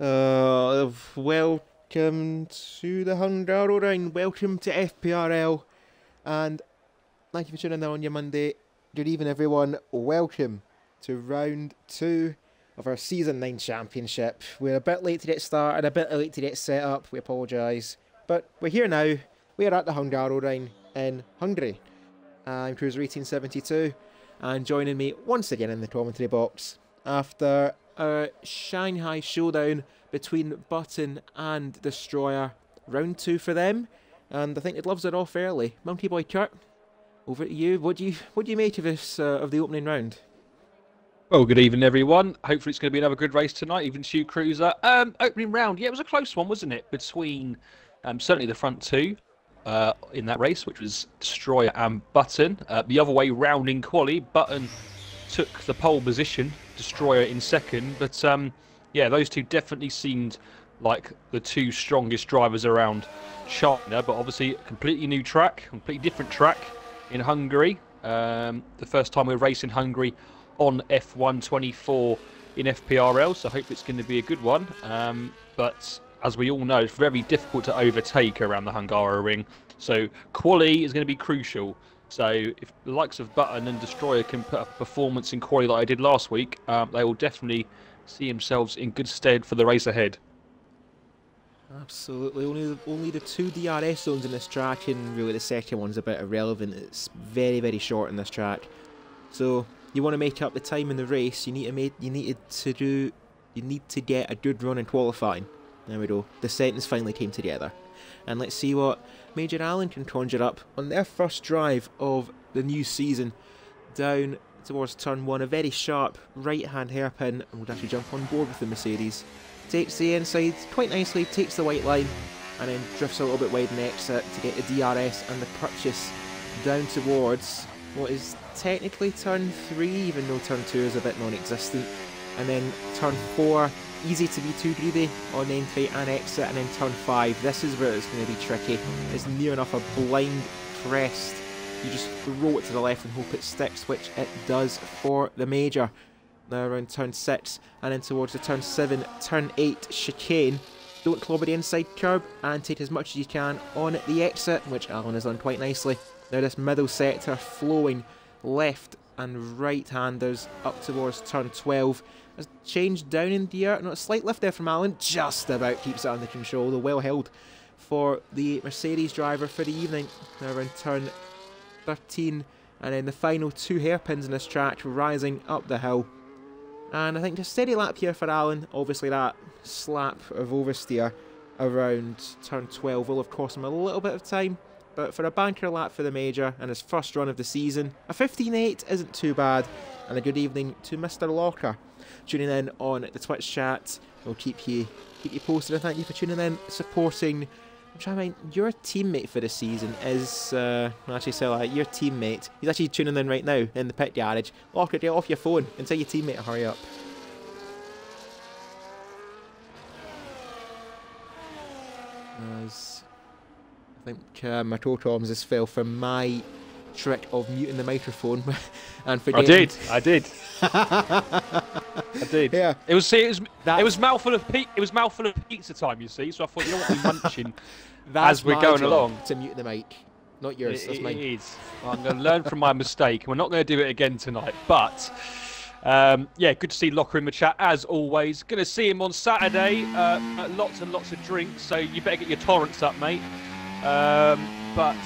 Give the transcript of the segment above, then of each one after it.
Uh, welcome to the Hungaroring. Welcome to FPRL. And thank you for tuning in on your Monday. Good evening, everyone. Welcome to round two of our season nine championship. We're a bit late to get started, a bit late to get set up. We apologise. But we're here now. We are at the Hungaroring in Hungary. I'm Cruiser1872. And joining me once again in the commentary box after a Shanghai showdown between Button and Destroyer. Round two for them, and I think it loves it off early. Monkey Boy Kurt, over to you. What do you what do you make of this uh, of the opening round? Well, good evening, everyone. Hopefully, it's going to be another good race tonight. Even Shoe Cruiser. Um, opening round, yeah, it was a close one, wasn't it? Between um, certainly the front two uh, in that race, which was Destroyer and Button. Uh, the other way round in quali, Button took the pole position, Destroyer in second. But um, yeah, those two definitely seemed like the two strongest drivers around China. But obviously, a completely new track, completely different track in Hungary. Um, the first time we race in Hungary on F1 24 in FPRL, so I hope it's going to be a good one. Um, but as we all know, it's very difficult to overtake around the Hungaroring. So quali is going to be crucial. So if the likes of Button and Destroyer can put up a performance in quali like I did last week, um, they will definitely see themselves in good stead for the race ahead. Absolutely. Only the, only the two DRS zones in this track, and really the second one's a bit irrelevant. It's very very short in this track. So you want to make up the time in the race. You need to make you need to do you need to get a good run in qualifying. There we go. The sentence finally came together. And let's see what Major Allen can conjure up on their first drive of the new season. Down towards turn one, a very sharp right hand hairpin, and we'll actually jump on board with the Mercedes. Takes the inside quite nicely, takes the white line, and then drifts a little bit wide the exit uh, to get the DRS and the purchase down towards what is technically turn three, even though turn two is a bit non existent. And then turn four, easy to be too greedy on entry and exit, and then turn five. This is where it's going to be tricky. It's near enough a blind crest. You just throw it to the left and hope it sticks, which it does for the major. Now around turn six, and then towards the turn seven, turn eight chicane. Don't clobber the inside curb and take as much as you can on the exit, which Alan has done quite nicely. Now this middle sector flowing left and right handers up towards turn 12 has changed down in the air. Not a slight lift there from Alan, just about keeps it under control, though well held for the Mercedes driver for the evening. Now around turn 13, and then the final two hairpins in this track rising up the hill. And I think just steady lap here for Alan. Obviously that slap of oversteer around turn 12 will have cost him a little bit of time. But for a banker lap for the Major and his first run of the season, a 15.8 isn't too bad. And a good evening to Mr. Locker tuning in on the Twitch chat. We'll keep you keep you posted and thank you for tuning in, supporting. I'm trying to mind, your teammate for the season is, uh, actually that, your teammate. He's actually tuning in right now in the pit garage. Locker, get off your phone and tell your teammate to hurry up. As I think uh, my toe toms has fell for my trick of muting the microphone and forgetting. I did, I did, I did. Yeah, It was see, it was it was mouthful of pe- it was mouthful of pizza time. You see, so I thought you know what we're munching That's as we're going along. to mute the mic, not yours. It- that's it mine. is. I'm going to learn from my mistake. We're not going to do it again tonight, but. Um, yeah, good to see Locker in the chat as always. Going to see him on Saturday. Uh, lots and lots of drinks, so you better get your torrents up, mate. Um, but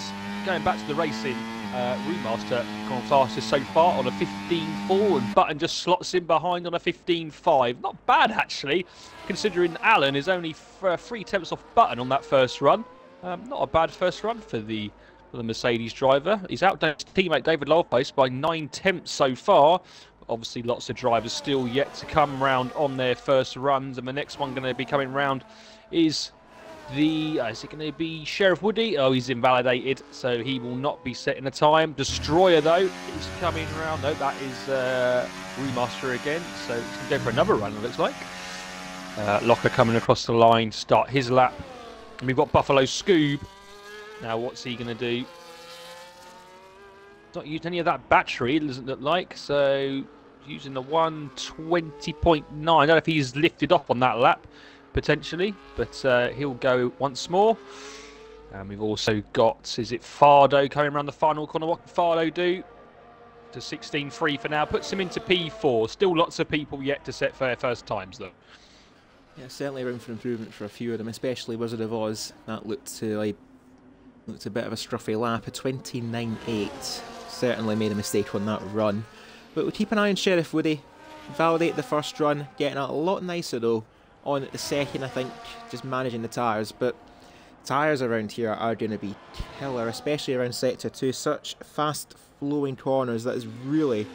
going back to the racing, uh, Brewmaster gone fastest so far on a 15.4, and Button just slots in behind on a 15.5. Not bad actually, considering Allen is only uh, three tenths off Button on that first run. Um, not a bad first run for the for the Mercedes driver. He's outdone his teammate David Lovelace by nine tenths so far. Obviously, lots of drivers still yet to come round on their first runs, and the next one going to be coming round is the uh, is it going to be Sheriff Woody? Oh, he's invalidated, so he will not be setting a time. Destroyer though is coming round. No, that is uh, Brewmaster again, so he's going to go for another run. It looks like. Uh, Locker coming across the line, to start his lap. And we've got Buffalo Scoob. Now, what's he going to do? Not used any of that battery, it doesn't look like. So, using the 120.9. I don't know if he's lifted off on that lap. Potentially, but uh, he'll go once more. And we've also got, is it Fardo coming around the final corner? What can Fardo do? To 16-3 for now, puts him into P4. Still lots of people yet to set their first times though. Yeah, certainly room for improvement for a few of them, especially Wizard of Oz. That looked to like looked a bit of a scruffy lap. A 29.8 certainly made a mistake on that run. But we'll keep an eye on Sheriff Woody. Validate the first run, getting a lot nicer though on the second, I think, just managing the tyres. But tyres around here are going to be killer, especially around sector 2. Such fast flowing corners that is really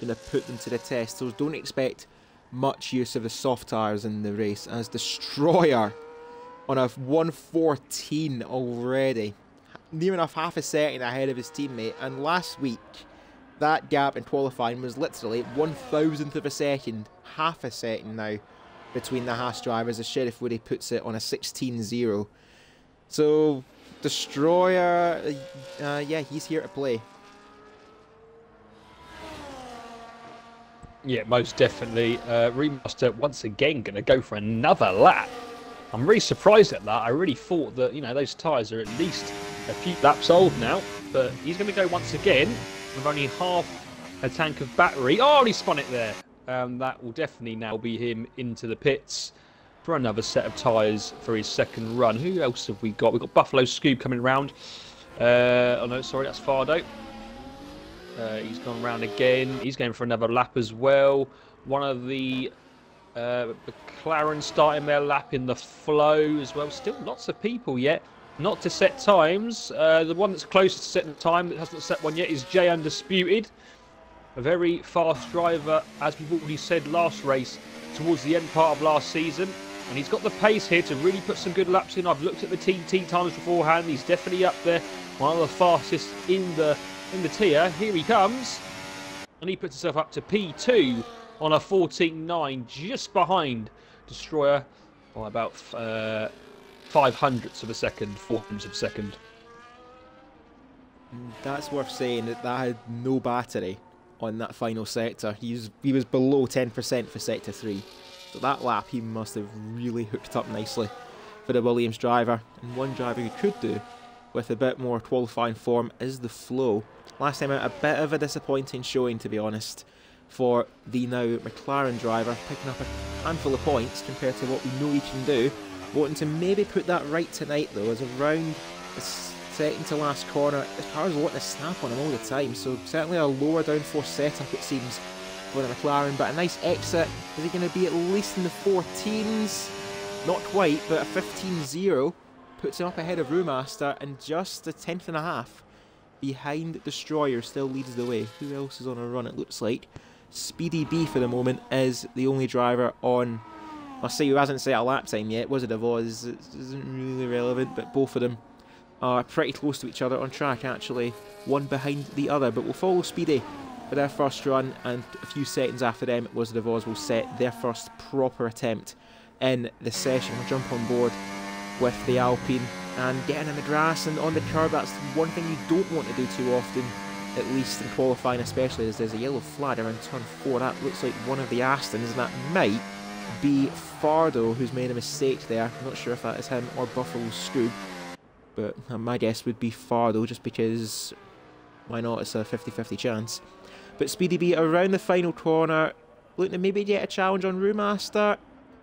going to put them to the test. So don't expect much use of the soft tyres in the race as Destroyer on a 114 already. Near enough half a second ahead of his teammate. And last week, that gap in qualifying was literally one thousandth of a second, half a second now, between the Haas drivers as Sheriff Woody puts it on a 16-0. So, Destroyer, uh, yeah, he's here to play. Yeah, most definitely. Uh, Brewmaster once again going to go for another lap. I'm really surprised at that. I really thought that, you know, those tyres are at least a few laps old now. But he's going to go once again with only half a tank of battery. Oh, he spun it there. Um, that will definitely now be him into the pits for another set of tyres for his second run. Who else have we got? We've got Buffalo Scoob coming around. Uh, oh no, sorry, that's Fardo. Uh, he's gone round again. He's going for another lap as well. One of the uh, McLaren starting their lap in the flow as well. Still lots of people yet. Not to set times. Uh, the one that's closest to setting the time that hasn't set one yet is J Undisputed. A very fast driver, as we've already said last race, towards the end part of last season. And he's got the pace here to really put some good laps in. I've looked at the TT times beforehand. He's definitely up there. One of the fastest in the in the tier. Here he comes. And he puts himself up to P2 on a 14.9, just behind Destroyer by about uh, five hundredths of a second, four hundredths of a second. That's worth saying that that had no battery on that final sector. He was, he was below 10% for sector 3. So that lap he must have really hooked up nicely for the Williams driver. And one driver who could do with a bit more qualifying form is the flow. Last time out, a bit of a disappointing showing to be honest for the now McLaren driver, picking up a handful of points compared to what we know he can do. Wanting to maybe put that right tonight though, as around second to last corner, his car's wanting to snap on him all the time, so certainly a lower downforce setup it seems for the McLaren, but a nice exit. Is he going to be at least in the 14s? Not quite, but a 15-0 puts him up ahead of Brewmaster and just a tenth and a half behind Destroyer still leads the way. Who else is on a run it looks like? Speedy B for the moment is the only driver on I'll say who hasn't set a lap time yet. Wizard of Oz isn't really relevant, but both of them are pretty close to each other on track actually, one behind the other. But we'll follow Speedy for their first run, and a few seconds after them, Wizard of Oz will set their first proper attempt in the session. We'll jump on board with the Alpine and getting in the grass and on the curb. That's one thing you don't want to do too often, at least in qualifying, especially as there's a yellow flag around turn four. That looks like one of the Astons, and that might be Fardo who's made a mistake there. I'm not sure if that is him or Buffalo Scoob, but my guess would be Fardo just because why not? It's a 50 50 chance. But Speedy B around the final corner, looking to maybe get a challenge on Brewmaster.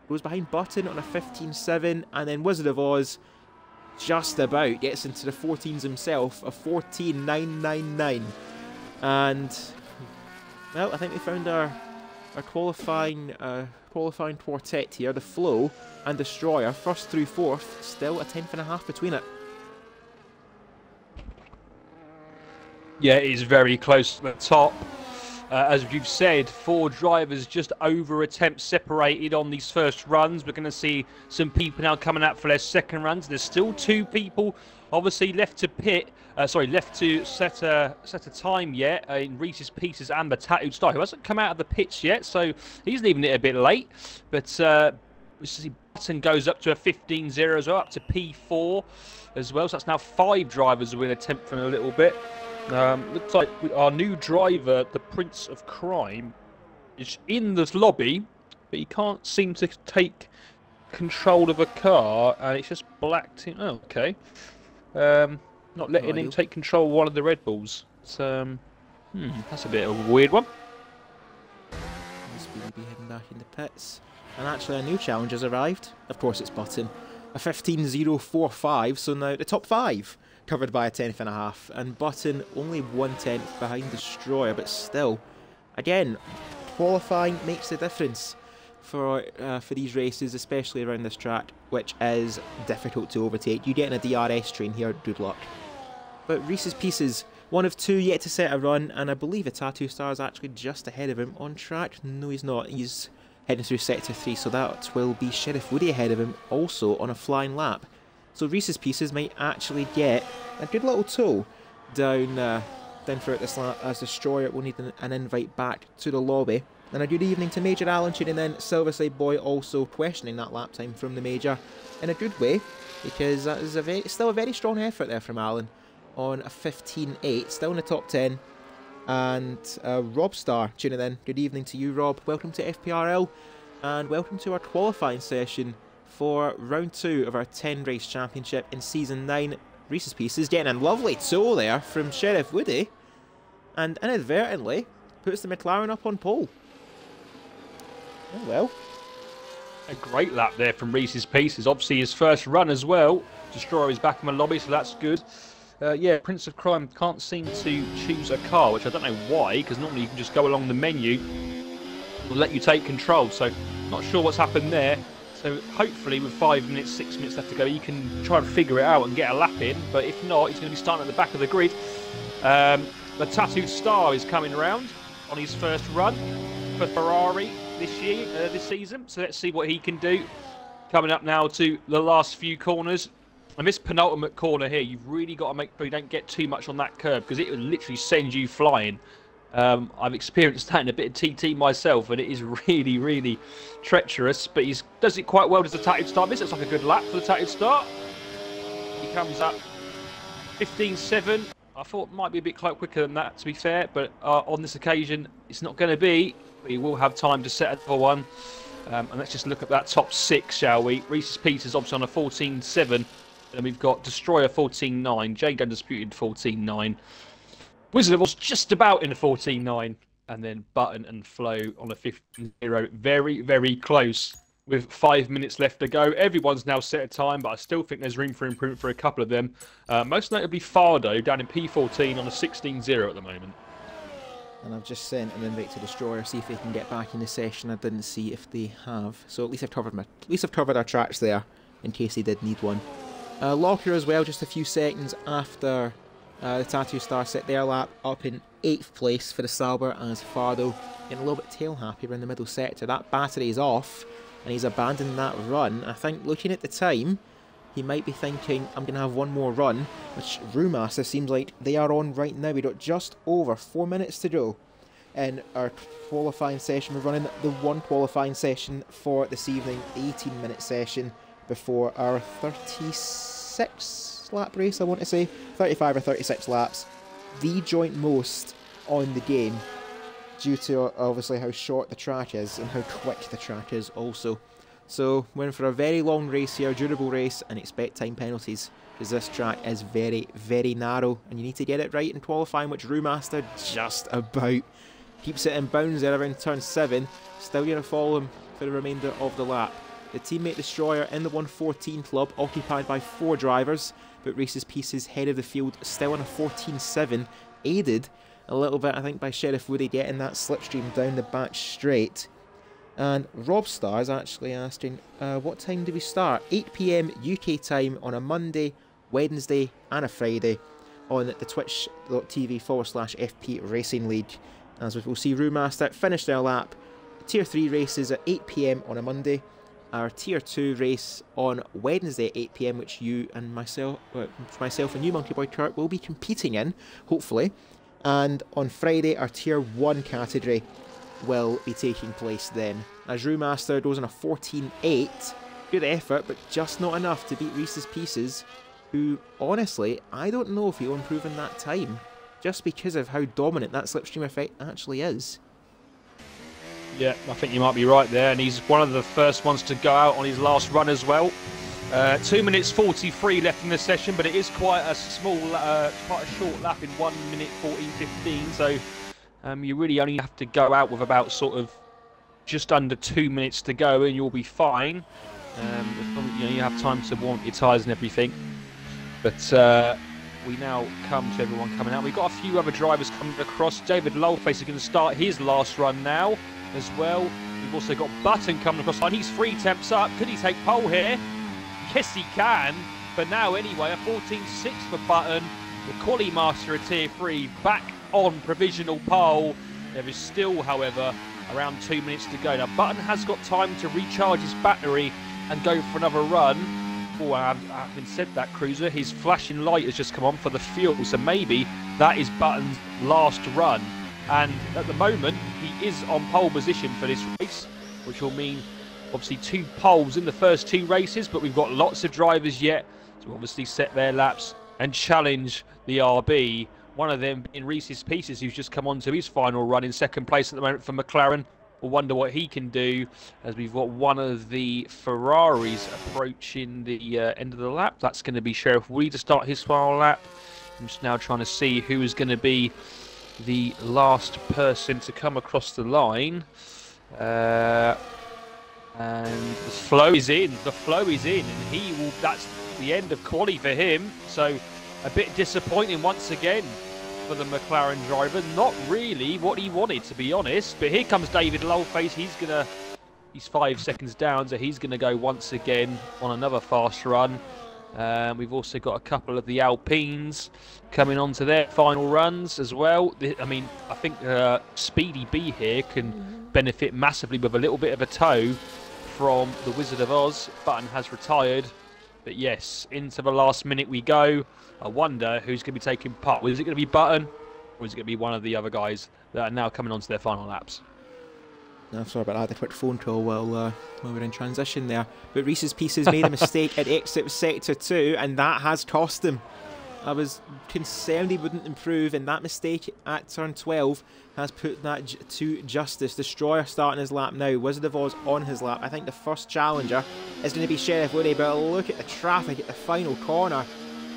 Goes behind Button on a 15 7, and then Wizard of Oz just about gets into the 14s himself, a 14 999. And, well, I think we found our, our qualifying. Uh, qualifying quartet here, the Flow and Destroyer, first through fourth, still a tenth and a half between it. Yeah, it is very close to the top. Uh, as you've said, four drivers just over attempts separated on these first runs. We're going to see some people now coming out for their second runs. There's still two people obviously left to pit, uh, sorry, left to set a set a time yet uh, in Reese's Pieces and the Tattooed Star, who hasn't come out of the pits yet, so he's leaving it a bit late. But uh, we see Button goes up to a 15-0 as well, up to P4 as well. So that's now five drivers will attempt for a little bit. Um, looks like our new driver, the Prince of Crime, is in this lobby, but he can't seem to take control of a car and it's just blacked in. Oh, okay. Um, not letting him take control of one of the Red Bulls. So, um, hmm, that's a bit of a weird one. Speedy B heading back in the pits. And actually, a new challenge has arrived. Of course, it's Button. A 15.045, so now the top five covered by a tenth and a half. And Button only one tenth behind Destroyer, but still, again, qualifying makes the difference for uh, for these races, especially around this track, which is difficult to overtake. You get in a DRS train here, good luck. But Reese's Pieces, one of two yet to set a run, and I believe a Tattoo Star is actually just ahead of him on track. No, he's not. He's heading through Sector 3, so that will be Sheriff Woody ahead of him, also on a flying lap. So Reese's Pieces might actually get a good little tow down, uh, down throughout this lap, as Destroyer will need an, invite back to the lobby. And a good evening to Major Allen tuning in. Silverside Boy also questioning that lap time from the Major in a good way, because that is a very, still a very strong effort there from Allen on a 15.8, still in the top 10. And uh, Rob Star tuning in. Good evening to you, Rob. Welcome to FPRL, and welcome to our qualifying session for round two of our 10 race championship in season 9. Reese's Pieces getting a lovely tow there from Sheriff Woody, and inadvertently puts the McLaren up on pole. Oh well. A great lap there from Reese's Pieces. Obviously his first run as well. Destroyer is back in the lobby, so that's good. Uh, yeah, Prince of Crime can't seem to choose a car, which I don't know why, because normally you can just go along the menu and let you take control. So, not sure what's happened there. So, hopefully, with five minutes, six minutes left to go, you can try and figure it out and get a lap in. But if not, he's going to be starting at the back of the grid. Um, the Tattooed Star is coming around on his first run for Ferrari this year, uh, this season. So, let's see what he can do. Coming up now to the last few corners. And this penultimate corner here, you've really got to make sure you don't get too much on that curb because it will literally send you flying. Um, I've experienced that in a bit of TT myself, and it is really, really treacherous. But he does it quite well. Does the Tattooed Star? This looks like a good lap for the Tattooed Star. He comes up 15.7. I thought might be a bit quicker than that, to be fair. But uh, on this occasion, it's not going to be. He will have time to set another one. Um, and let's just look at that top six, shall we? Reese's Pieces obviously on a 14.7. Then we've got Destroyer 14.9, Jade Undisputed 14.9, Wizard was just about in a 14-9, and then Button and Flow on a 15-0. Very, very close with five minutes left to go. Everyone's now set a time, but I still think there's room for improvement for a couple of them. Uh, most notably Fardo down in P14 on a 16-0 at the moment. And I've just sent an invite to Destroyer, see if they can get back in the session. I didn't see if they have. So at least I've covered my at least I've covered our tracks there in case they did need one. Uh, Locker as well, just a few seconds after uh, the Tattoo Star set their lap up in 8th place for the Sauber as Fardo getting a little bit tail happy around the middle sector. That battery is off and he's abandoned that run. I think looking at the time, he might be thinking, I'm going to have one more run, which Brewmaster seems like they are on right now. We've got just over 4 minutes to go in our qualifying session. We're running the one qualifying session for this evening, 18 minute session before our 36 lap race, I want to say. 35 or 36 laps. The joint most on the game due to obviously how short the track is and how quick the track is also. So we're in for a very long race here, durable race, and expect time penalties because this track is very, very narrow and you need to get it right in qualifying, which Brewmaster just about keeps it in bounds there around turn 7. Still going to follow him for the remainder of the lap. The teammate Destroyer in the 114 club, occupied by four drivers, but Reese's Pieces head of the field still on a 14-7, aided a little bit, I think, by Sheriff Woody getting that slipstream down the back straight. And Rob Star is actually asking, uh, what time do we start? 8pm UK time on a Monday, Wednesday, and a Friday on the twitch.tv forward slash FP Racing League. As we'll see Brewmaster finish their lap. Tier 3 races at 8pm on a Monday, our tier 2 race on Wednesday at 8pm, which you and myself, uh, myself and you, Monkey Boy Kurt, will be competing in, hopefully. And on Friday, our tier 1 category will be taking place then. As Brewmaster goes on a 14-8, good effort, but just not enough to beat Reese's Pieces, who, honestly, I don't know if he'll improve in that time, just because of how dominant that slipstream effect actually is. Yeah, I think you might be right there, and he's one of the first ones to go out on his last run as well. Uh, two minutes 43 left in the session, but it is quite a small, uh, quite a short lap in one minute 14 15. So um, you really only have to go out with about sort of just under two minutes to go, and you'll be fine. Um, you know, you have time to warm your tyres and everything. But uh, we now come to everyone coming out. We've got a few other drivers coming across. David Loleface is going to start his last run now as well. We've also got Button coming across line. He's three temps up. Could he take pole here? Yes, he can. For now, anyway, a 14.6 for Button. The Quali Master of Tier 3 back on provisional pole. There is still, however, around two minutes to go. Now, Button has got time to recharge his battery and go for another run. Oh, having said that, Cruiser, his flashing light has just come on for the fuel, so maybe that is Button's last run. And at the moment, he is on pole position for this race, which will mean obviously two poles in the first two races, but we've got lots of drivers yet to obviously set their laps and challenge the RB. One of them in Reese's Pieces, who's just come on to his final run in second place at the moment for McLaren. We'll wonder what he can do as we've got one of the Ferraris approaching the uh, end of the lap. That's going to be Sheriff Woody to start his final lap. I'm just now trying to see who is going to be the last person to come across the line. Uh, and the flow is in. The flow is in, and he will. That's the end of quali for him. So a bit disappointing once again for the McLaren driver. Not really what he wanted, to be honest. But here comes David Loleface. He's gonna. He's five seconds down, so he's to go once again on another fast run. Um, we've also got a couple of the Alpines coming on to their final runs as well. I mean, I think uh, Speedy B here can benefit massively with a little bit of a tow from the Wizard of Oz. Button has retired. But yes, into the last minute we go. I wonder who's going to be taking part. Is it going to be Button or is it going to be one of the other guys that are now coming on to their final laps? No, sorry about that. I quick phone call while, uh, while we are in transition there. But Reese's Pieces made a mistake at exit sector 2, and that has cost him. I was concerned he wouldn't improve, and that mistake at turn 12 has put that to justice. Destroyer starting his lap now. Wizard of Oz on his lap. I think the first challenger is going to be Sheriff Woody, but look at the traffic at the final corner.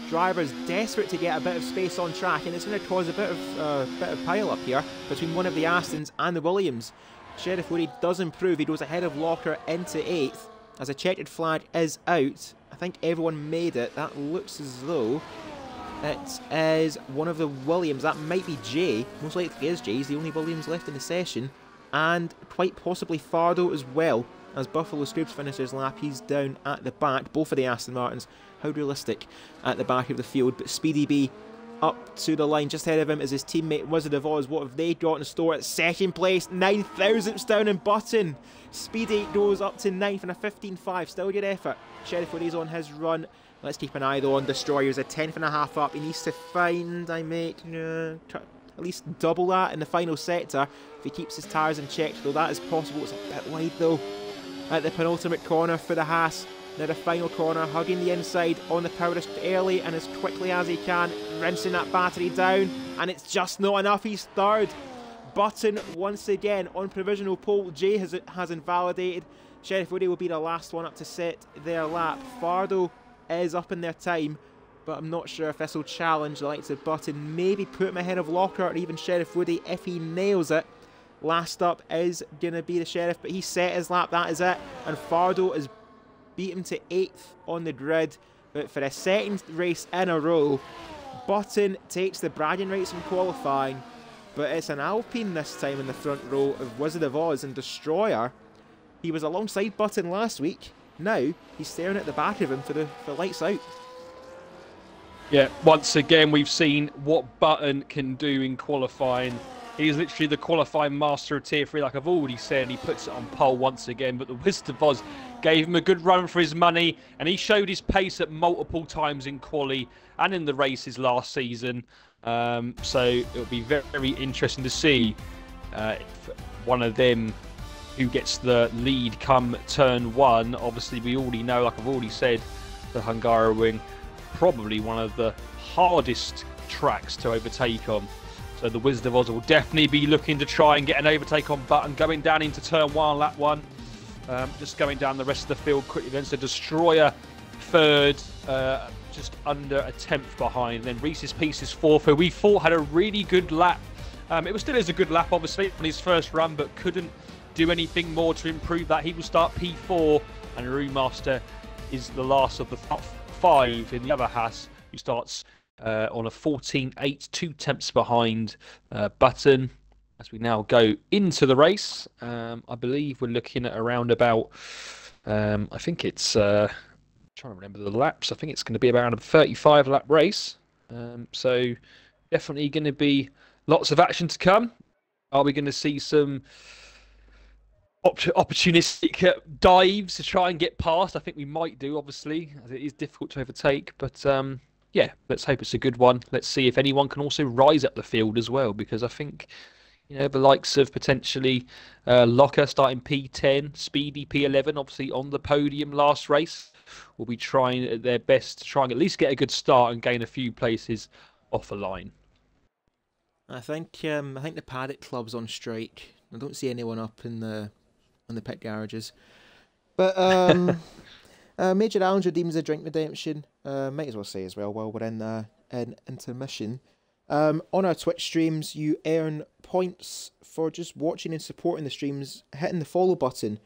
Driver's desperate to get a bit of space on track, and it's going to cause a bit of uh, bit of pile up here between one of the Astons and the Williams. Sheriff Woody does improve. He goes ahead of Locker into 8th. As a checkered flag is out, I think everyone made it. That looks as though it is one of the Williams. That might be Jay. Most likely is Jay. He's the only Williams left in the session. And quite possibly Fardo as well. As Buffalo Scoob finishes lap, he's down at the back. Both of the Aston Martins. How realistic at the back of the field. But Speedy B up to the line. Just ahead of him is his teammate Wizard of Oz. What have they got in store at second place? Nine thousandths down in Button. Speedy B goes up to ninth and a 15.5. Still a good effort. Sheriff Woody's on his run. Let's keep an eye though on Destroyers. A tenth and a half up. He needs to find, I make, uh, at least double that in the final sector if he keeps his tyres in check. Though that is possible. It's a bit wide though. At the penultimate corner for the Haas. Now the final corner, hugging the inside on the power early and as quickly as he can, rinsing that battery down, and it's just not enough. He's third. Button once again on provisional pole. Jay has, has invalidated. Sheriff Woody will be the last one up to set their lap. Fardo is up in their time, but I'm not sure if this will challenge the likes of Button. Maybe put him ahead of Locker or even Sheriff Woody if he nails it. Last up is going to be the Sheriff, but he set his lap, that is it. And Fardo is beat him to 8th on the grid. But for a second race in a row, Button takes the bragging rights in qualifying. But it's an Alpine this time in the front row of Wizard of Oz and Destroyer. He was alongside Button last week. Now he's staring at the back of him for the for lights out. Yeah, once again we've seen what Button can do in qualifying. He's literally the qualifying master of Tier 3, like I've already said. He puts it on pole once again, but the Wizard of Oz gave him a good run for his money, and he showed his pace at multiple times in quali and in the races last season. Um, so it'll be very, very interesting to see uh, one of them who gets the lead come turn one. Obviously, we already know, like I've already said, the Hungaroring probably one of the hardest tracks to overtake on. So the Wizard of Oz will definitely be looking to try and get an overtake on Button going down into turn one, lap one. Um, just going down the rest of the field quickly then. So Destroyer third, uh, just under a tenth behind. Then Reese's Pieces fourth, who we thought had a really good lap. Um, it was still is a good lap, obviously, on his first run, but couldn't do anything more to improve that. He will start P4, and Brewmaster is the last of the top five in the other Haas, who starts uh, on a 14.8, two tenths behind uh, Button. As we now go into the race, um, I believe we're looking at around about, um, I think it's, uh, trying to remember the laps, I think it's going to be around a 35 lap race. Um, so definitely going to be lots of action to come. Are we going to see some opportunistic uh, dives to try and get past? I think we might do, obviously, as it is difficult to overtake. But um, yeah, let's hope it's a good one. Let's see if anyone can also rise up the field as well, because I think you know the likes of potentially uh, Locker starting P10, Speedy P11, obviously on the podium last race, will be trying their best to try and at least get a good start and gain a few places off the line. I think um, I think the Paddock Club's on strike. I don't see anyone up in the in the pit garages. But um, uh, Major Allen redeems a drink redemption. Uh, might as well say as well while we're in uh, in intermission. Um, on our Twitch streams, you earn points for just watching and supporting the streams. Hitting the follow button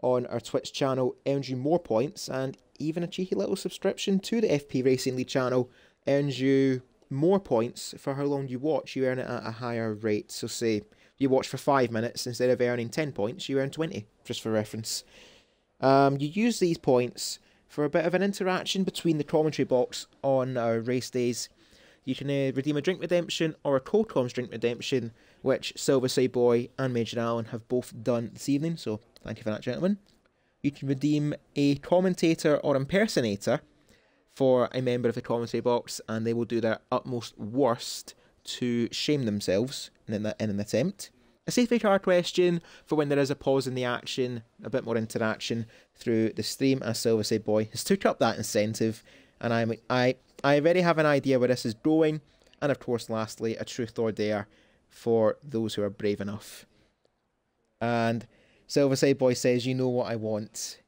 on our Twitch channel earns you more points, and even a cheeky little subscription to the FP Racing League channel earns you more points for how long you watch. You earn it at a higher rate. So, say you watch for five minutes instead of earning 10 points, you earn 20, just for reference. Um, you use these points for a bit of an interaction between the commentary box on our race days. You can uh, redeem a drink redemption or a Cold Comms drink redemption, which Silver Side Boy and Major Allen have both done this evening, so thank you for that, gentlemen. You can redeem a commentator or impersonator for a member of the commentary box, and they will do their utmost worst to shame themselves in an attempt. A safety car question for when there is a pause in the action, a bit more interaction through the stream, as Silver Say Boy has took up that incentive, and I'm, I, I already have an idea where this is going, and of course, lastly, a truth or dare for those who are brave enough. And Silver Say Boy says, "You know what I want."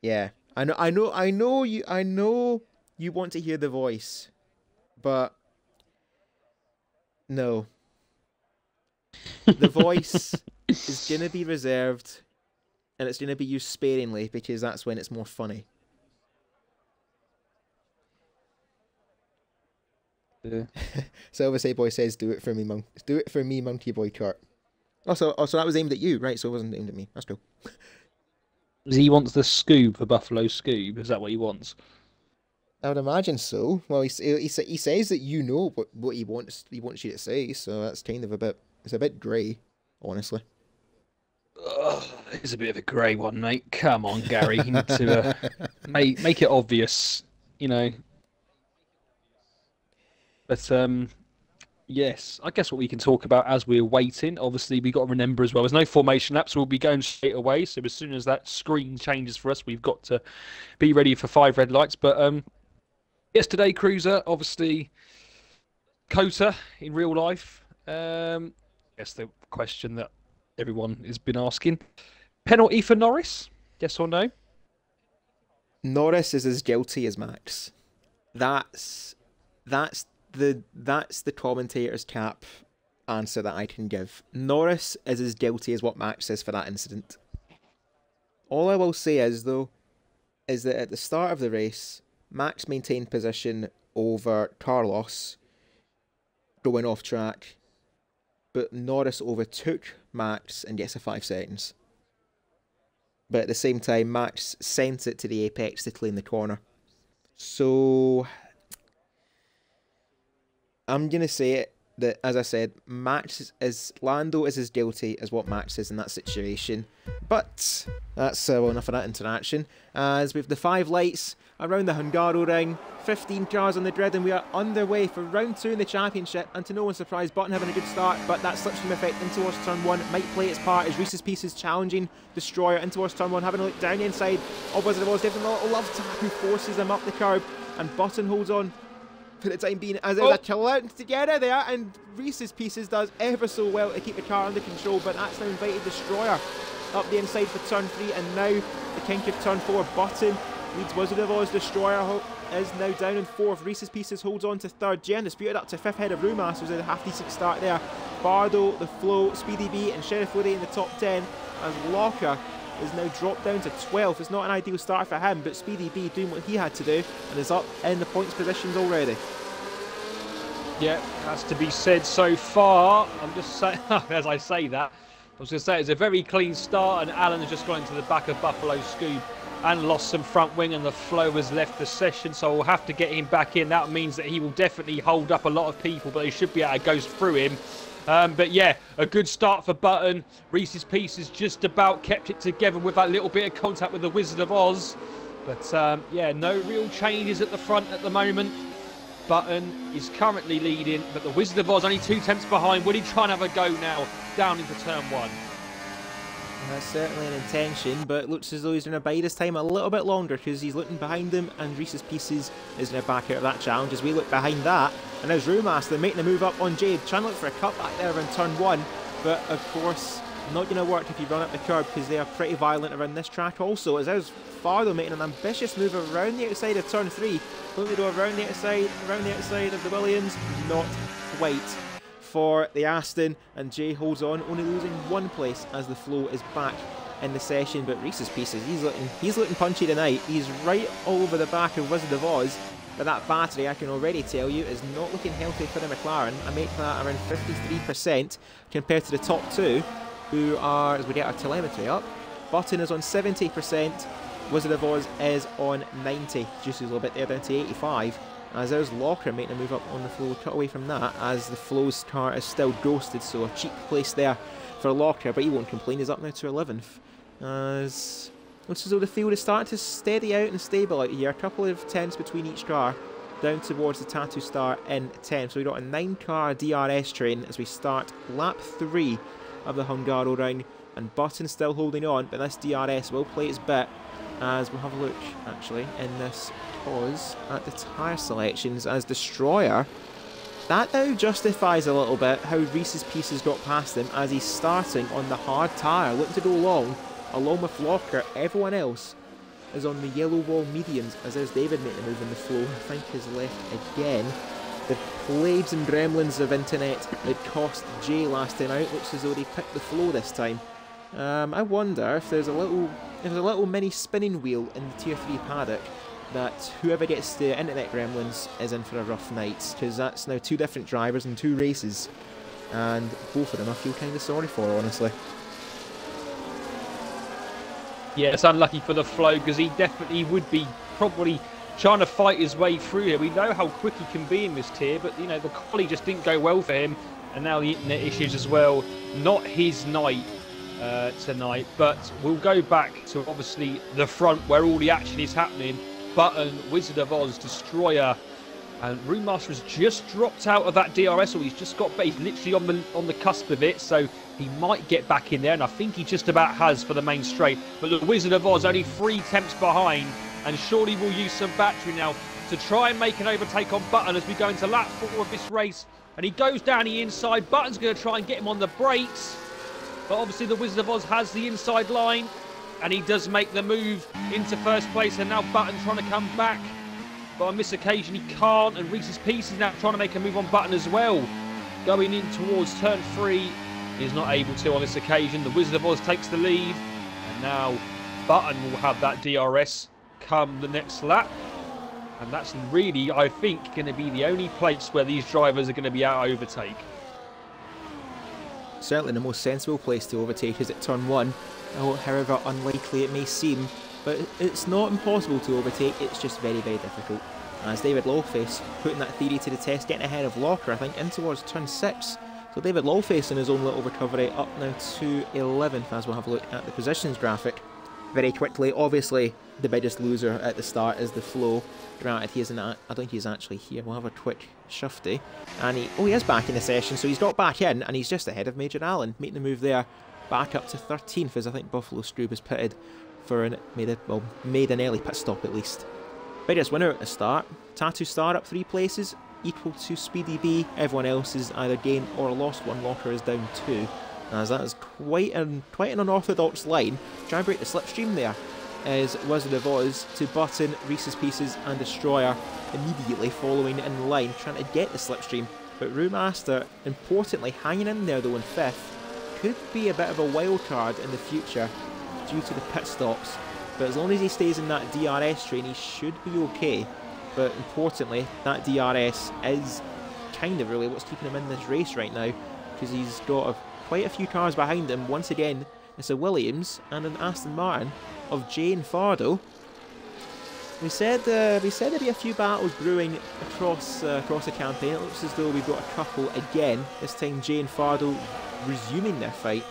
Yeah, I know, I know, I know you, I know you want to hear the voice, but no. The voice is going to be reserved and it's going to be used sparingly because that's when it's more funny. Yeah. Silver Say Boy says, "Do it for me, monk. Do it for me, Monkey Boy Kurt." Also, also that was aimed at you, right? So it wasn't aimed at me. That's cool. he wants the Scoob for Buffalo Scoob. Is that what he wants? I would imagine so. Well, he, he, he says that you know what, what he wants he wants you to say, so that's kind of a bit it's a bit grey, honestly. It's a bit of a grey one, mate. Come on, Gary, you need to uh, make make it obvious, you know. But um, yes, I guess what we can talk about as we're waiting. Obviously, we got to remember as well. There's no formation laps. So we'll be going straight away. So as soon as that screen changes for us, we've got to be ready for five red lights. But um, Yesterday, Cruiser, obviously, COTA in real life. Um, guess the question that everyone has been asking. Penalty for Norris? Yes or no? Norris is as guilty as Max. That's that's the that's the commentator's cap answer that I can give. Norris is as guilty as what Max is for that incident. All I will say is though, is that at the start of the race, Max maintained position over Carlos going off track, but Norris overtook Max and gets a five seconds. But at the same time, Max sent it to the apex to clean the corner. So I'm gonna say it that, as I said, Max is Lando is as guilty as what Max is in that situation. But that's uh, well enough of that interaction. As with the five lights around the Hungaroring, 15 cars on the grid, and we are underway for round two in the championship. And to no one's surprise, Button having a good start, but that slipstream effect in towards turn one might play its part as Reese's Pieces challenging Destroyer in towards turn one, having a look down the inside of Wizard of Oz, giving a little love tap who forces them up the curb, and Button holds on for the time being as oh. a challenge together there and Reese's Pieces does ever so well to keep the car under control but that's now invited Destroyer up the inside for turn 3 and now the kink of turn 4 Button leads Wizard of Oz Destroyer is now down in fourth. Reese's Pieces holds on to third. Jen disputed up to fifth head of Brewmasters with a half decent start there. Fardo, The Flow, Speedy B and Sheriff Woody in the top 10 as Locker is now dropped down to 12th. It's not an ideal start for him, but Speedy B doing what he had to do and is up in the points positions already. Yeah, has to be said so far. I'm just saying, as I say that, I was going to say it's a very clean start, and Alan has just gone into the back of Buffalo Scoob and lost some front wing, and the flow has left the session, so we'll have to get him back in. That means that he will definitely hold up a lot of people, but he should be able to go through him um, but yeah, a good start for Button. Reese's Pieces just about kept it together with that little bit of contact with the Wizard of Oz. But um, yeah, no real changes at the front at the moment. Button is currently leading, but the Wizard of Oz only two tenths behind. Will he try and have a go now down into turn one? That's certainly an intention, but looks as though he's going to bide his time a little bit longer because he's looking behind him and Reese's Pieces is going to back out of that challenge as we look behind that. And there's Brewmaster making a move up on Jade, trying to look for a cut back there in turn one, but of course not going to work if you run up the curb because they are pretty violent around this track also as there's Fardo making an ambitious move around the outside of turn three. Don't they go around the outside, around the outside of the Williams? Not quite for the Aston, and Jay holds on, only losing one place as the flow is back in the session. But Reese's Pieces, he's looking, he's looking punchy tonight. He's right over the back of Wizard of Oz. But that battery, I can already tell you, is not looking healthy for the McLaren. I make that around 53% compared to the top two, who are, as we get our telemetry up, Button is on 70%, Wizard of Oz is on 90, just a little bit there down to 85 as there's Locker making a move up on the flow, cut away from that as the Flow's car is still ghosted, so a cheap place there for Locker, but he won't complain, he's up now to 11th. As looks as though the field is starting to steady out and stable out here, a couple of tenths between each car, down towards the Tattoo Star in 10. So we've got a 9 car DRS train as we start lap 3 of the Hungaroring, and Button still holding on, but this DRS will play its bit as we'll have a look actually in this pause at the tyre selections as Destroyer. That now justifies a little bit how Reese's Pieces got past him as he's starting on the hard tyre, looking to go long, along with Locker. Everyone else is on the yellow wall mediums as there's David making a move in the flow. I think is left again. The plagues and gremlins of internet that cost Jay last time out looks as though they picked the flow this time. Um, I wonder if there's a little if there's a little mini spinning wheel in the tier 3 paddock that whoever gets the internet gremlins is in for a rough night because that's now two different drivers and two races and both of them I feel kind of sorry for honestly. Yeah, it's unlucky for the flow because he definitely would be probably trying to fight his way through here. We know how quick he can be in this tier, but you know the quality just didn't go well for him, and now the internet issues as well. Not his night uh, tonight, but we'll go back to obviously the front where all the action is happening. Button, Wizard of Oz, Destroyer, and Brewmaster has just dropped out of that DRS, or he's just got base literally on the on the cusp of it, so he might get back in there, and I think he just about has for the main straight. But the Wizard of Oz only three temps behind, and surely will use some battery now to try and make an overtake on Button as we go into lap four of this race. And he goes down the inside. Button's going to try and get him on the brakes. But obviously the Wizard of Oz has the inside line and he does make the move into first place and now Button trying to come back. But on this occasion he can't and Reese's is now trying to make a move on Button as well. Going in towards turn three. He's not able to on this occasion. The Wizard of Oz takes the lead. And now Button will have that DRS come the next lap. And that's really, I think, going to be the only place where these drivers are going to be out overtake. Certainly the most sensible place to overtake is at turn 1, however unlikely it may seem, but it's not impossible to overtake, it's just very, very difficult. As David Lawface putting that theory to the test, getting ahead of Locker, I think, in towards turn 6. So David Lawface in his own little recovery up now to 11th as we'll have a look at the positions graphic very quickly. Obviously, the biggest loser at the start is the flow. Granted, he isn't. I don't think he's actually here. We'll have a quick shufty, and he. Oh, he is back in the session, so he's got back in, and he's just ahead of Major Allen, making the move there, back up to 13th, as I think Buffalo Scoob has pitted for an made a well made an early pit stop at least. Biggest winner at the start. Tattoo Star up three places. equal to Speedy B. Everyone else is either gained or lost one. Locker is down two. As that is quite an quite an unorthodox line. Try and break the slipstream there is Wizard of Oz to Button, Reese's Pieces and Destroyer immediately following in line, trying to get the slipstream. But Brewmaster, importantly, hanging in there though in fifth, could be a bit of a wild card in the future due to the pit stops. But as long as he stays in that DRS train, he should be okay. But importantly, that DRS is kind of really what's keeping him in this race right now, because he's got a, quite a few cars behind them. Once again, it's a Williams and an Aston Martin of Jane Fardo. We said uh, we said there'd be a few battles brewing across uh, across the campaign. It looks as though we've got a couple again. This time Jane Fardo resuming their fight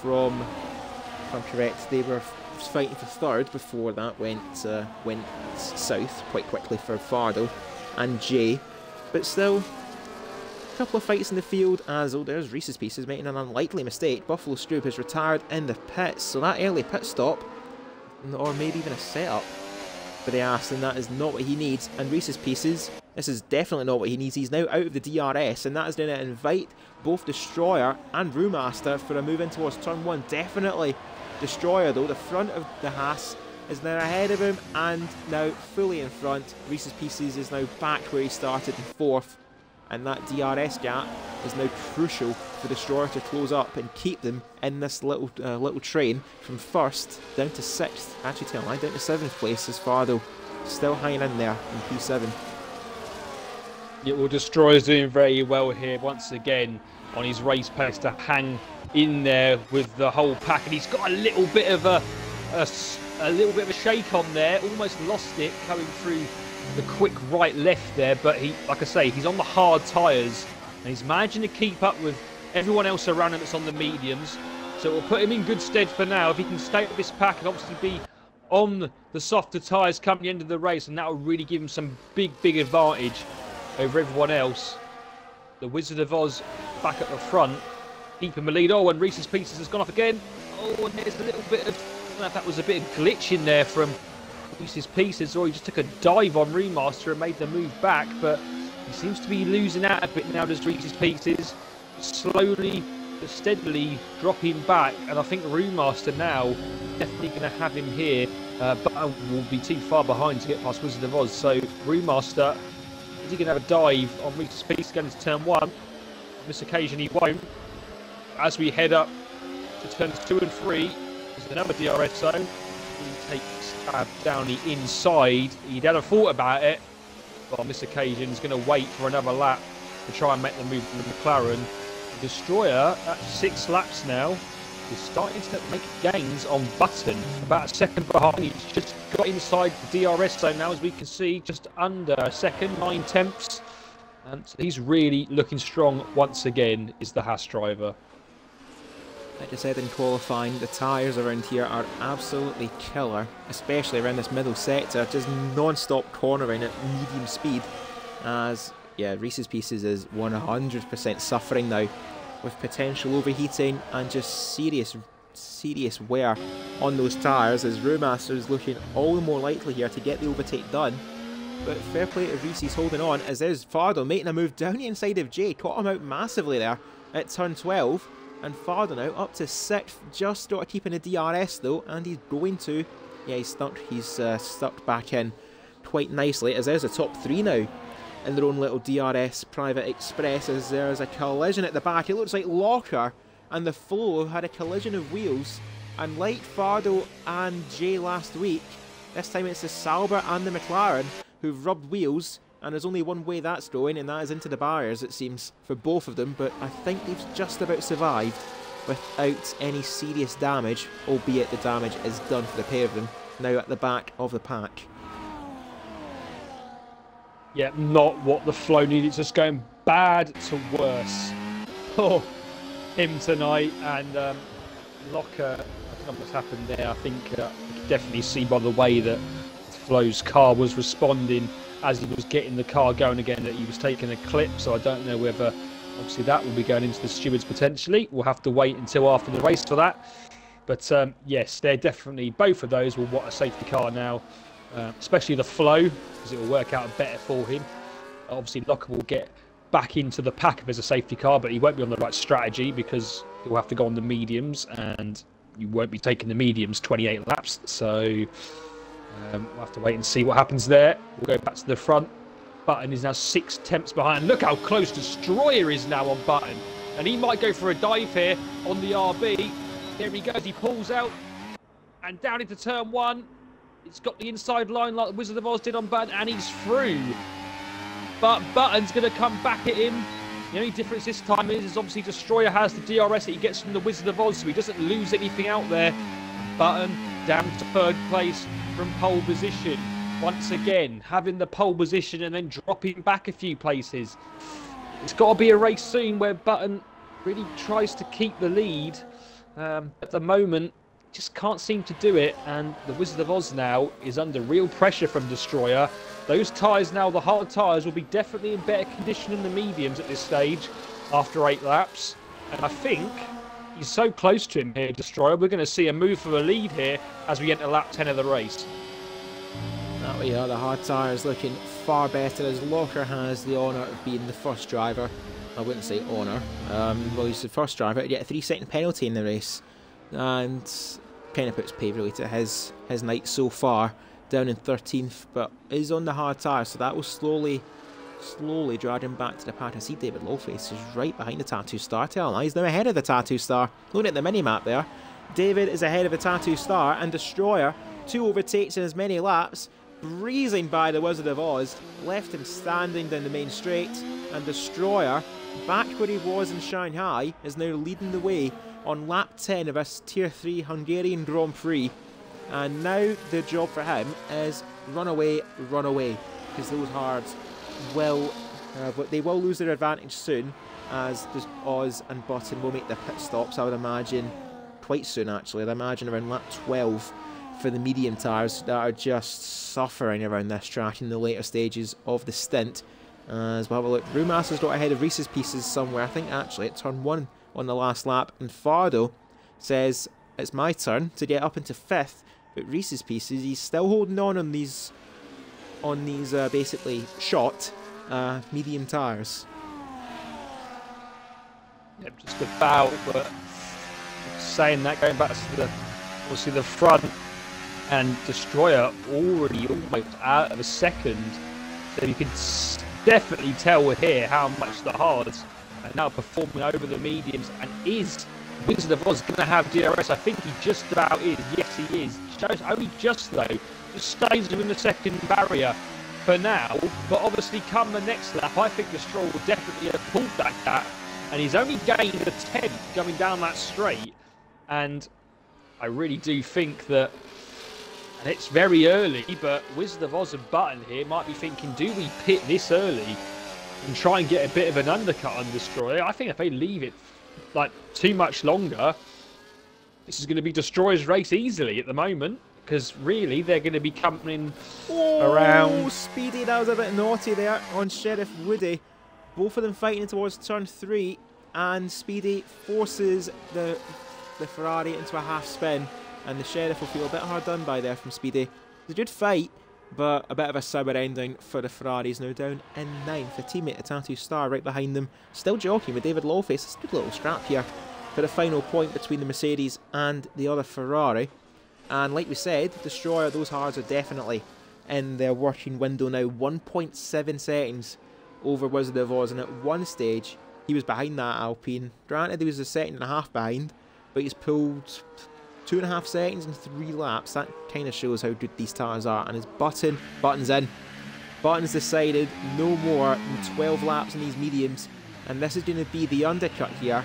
from, if I'm correct, they were fighting for third before that went uh, went south quite quickly for Fardo and Jay. But still, couple of fights in the field as, oh, there's Reese's Pieces making an unlikely mistake. Buffalo Scoob has retired in the pits, so that early pit stop, or maybe even a setup for the and that is not what he needs. And Reese's Pieces, this is definitely not what he needs. He's now out of the DRS, and that is going to invite both Destroyer and Brewmaster for a move in towards turn one. Definitely Destroyer, though, the front of the Haas is now ahead of him and now fully in front. Reese's Pieces is now back where he started in fourth and that DRS gap is now crucial for Destroyer to close up and keep them in this little uh, little train from first down to sixth. Actually, tell I down to seventh place as Fardo, still hanging in there in P7. Yeah, well, Destroyer's doing very well here once again on his race pace to hang in there with the whole pack, and he's got a little bit of a, a, a little bit of a shake on there, almost lost it coming through the quick right left there, but he, like I say, he's on the hard tyres and he's managing to keep up with everyone else around him that's on the mediums. So it will put him in good stead for now if he can stay with this pack and obviously be on the softer tyres coming the end of the race, and that will really give him some big, big advantage over everyone else. The Wizard of Oz back at the front, keeping the lead. Oh, and Reese's Pieces has gone off again. Oh, and there's a little bit of, I don't know if that was a bit of glitch in there from Reese's Pieces, or he just took a dive on Brewmaster and made the move back, but he seems to be losing out a bit now, does Reese's Pieces. Slowly but steadily dropping back, and I think Brewmaster now definitely going to have him here, uh, but will be too far behind to get past Wizard of Oz. So Brewmaster, is he going to have a dive on Reese's Pieces going into turn one? On this occasion he won't. As we head up to turns two and three, there's another DRS zone. Takes tab down the inside. He'd had a thought about it, but on this occasion he's going to wait for another lap to try and make the move from the McLaren. Destroyer, at six laps now, is starting to make gains on Button. About a second behind. He's just got inside the DRS zone now, as we can see, just under a second, nine tenths. And he's really looking strong once again, is the Haas driver. Like I said in qualifying, the tyres around here are absolutely killer, especially around this middle sector, just non-stop cornering at medium speed. As, yeah, Reese's Pieces is 100% suffering now with potential overheating and just serious, serious wear on those tyres as Brewmaster is looking all the more likely here to get the overtake done. But fair play to Reese's holding on as there's Fardo making a move down the inside of Jay, caught him out massively there at turn 12 and Fardo now up to 6th, just sort of keeping a DRS though, and he's going to, yeah he's stuck, he's uh, stuck back in quite nicely, as there's a top 3 now in their own little DRS Private Express, as there's a collision at the back, it looks like Locker and the Flow had a collision of wheels, and like Fardo and Jay last week, this time it's the Sauber and the McLaren who've rubbed wheels and there's only one way that's going, and that is into the barriers, it seems, for both of them. But I think they've just about survived without any serious damage, albeit the damage is done for the pair of them, now at the back of the pack. Yeah, not what the flow needed, just going bad to worse. Oh, him tonight, and um, Locker, I don't know what's happened there. I think uh, can definitely see by the way that Flow's car was responding as he was getting the car going again that he was taking a clip. So I don't know whether obviously that will be going into the stewards potentially. We'll have to wait until after the race for that. But um, yes, they're definitely both of those will want a safety car now, uh, especially the flow because it will work out better for him. Obviously, Locker will get back into the pack if there's a safety car, but he won't be on the right strategy because he'll have to go on the mediums, and you won't be taking the mediums 28 laps. So um, we'll have to wait and see what happens there. We'll go back to the front. Button is now six tenths behind. Look how close Destroyer is now on Button. And he might go for a dive here on the RB. There he goes. He pulls out and down into turn one. It's got the inside line like the Wizard of Oz did on Button, and he's through. But Button's going to come back at him. The only difference this time is, is obviously Destroyer has the DRS that he gets from the Wizard of Oz, so he doesn't lose anything out there. Button down to third place from pole position. Once again, having the pole position and then dropping back a few places. It's got to be a race soon where Button really tries to keep the lead. Um, at the moment, just can't seem to do it, and the Wizard of Oz now is under real pressure from Destroyer. Those tyres now, the hard tyres, will be definitely in better condition than the mediums at this stage after eight laps. And I think he's so close to him here, Destroyer, we're going to see a move for a lead here as we enter lap 10 of the race. That we are, the hard tyres looking far better as Locker has the honour of being the first driver. I wouldn't say honour. Um, well, he's the first driver to get a three second penalty in the race. And kind of puts pay really to his, his night so far, down in 13th, but is on the hard tyre, so that will slowly, slowly him back to the pack. I see David Lowface is right behind the Tattooed Star. Tell he's now ahead of the Tattooed Star. Looking at the mini map there, David is ahead of the Tattooed Star, and Destroyer, two overtakes in as many laps, breezing by the Wizard of Oz, left him standing down the main straight, and Destroyer, back where he was in Shanghai, is now leading the way on lap 10 of this Tier 3 Hungarian Grand Prix. And now the job for him is run away, run away, because those hards will, uh, but they will lose their advantage soon, as the Oz and Button will make their pit stops. I would imagine quite soon, actually. I'd imagine around lap 12 for the medium tyres that are just suffering around this track in the later stages of the stint. As we'll have a look, Brewmaster's got ahead of Reese's Pieces somewhere. I think actually at turn one on the last lap, and Fardo says it's my turn to get up into fifth. But Reese's Pieces, he's still holding on on these, on these uh, basically short uh, medium tyres. Yep, just about, but saying that, going back to the obviously the front and Destroyer already almost out of a second, so you can definitely tell here how much the hards are now performing over the mediums and is Wizard of Oz going to have DRS? I think he just about is. Yes, he is. Shows only just though. Stays within the second barrier for now. But obviously, come the next lap, I think the Stroll will definitely have pulled that gap. And he's only gained a 10 coming down that straight. And I really do think that and it's very early, but Wizard of Oz and Button here might be thinking, do we pit this early and try and get a bit of an undercut on Destroyer? I think if they leave it like too much longer, this is going to be Destroyer's race easily at the moment. Because really, they're going to be coming oh, around. Speedy, that was a bit naughty there on Sheriff Woody. Both of them fighting towards turn three, and Speedy forces the the Ferrari into a half spin and the Sheriff will feel a bit hard done by there from Speedy. It's a good fight, but a bit of a sour ending for the Ferraris now down in ninth. The teammate, the Tattooed Star, right behind them, still jockeying with David Lawface. It's a good little scrap here for the final point between the Mercedes and the other Ferrari. And like we said, Destroyer, those hards are definitely in their working window now. 1.7 seconds over Wizard of Oz, and at one stage, he was behind that Alpine. Granted, he was a second and a half behind, but he's pulled two and a half seconds and three laps. That kind of shows how good these tires are. And his button, buttons in. Buttons decided no more than 12 laps in these mediums. And this is going to be the undercut here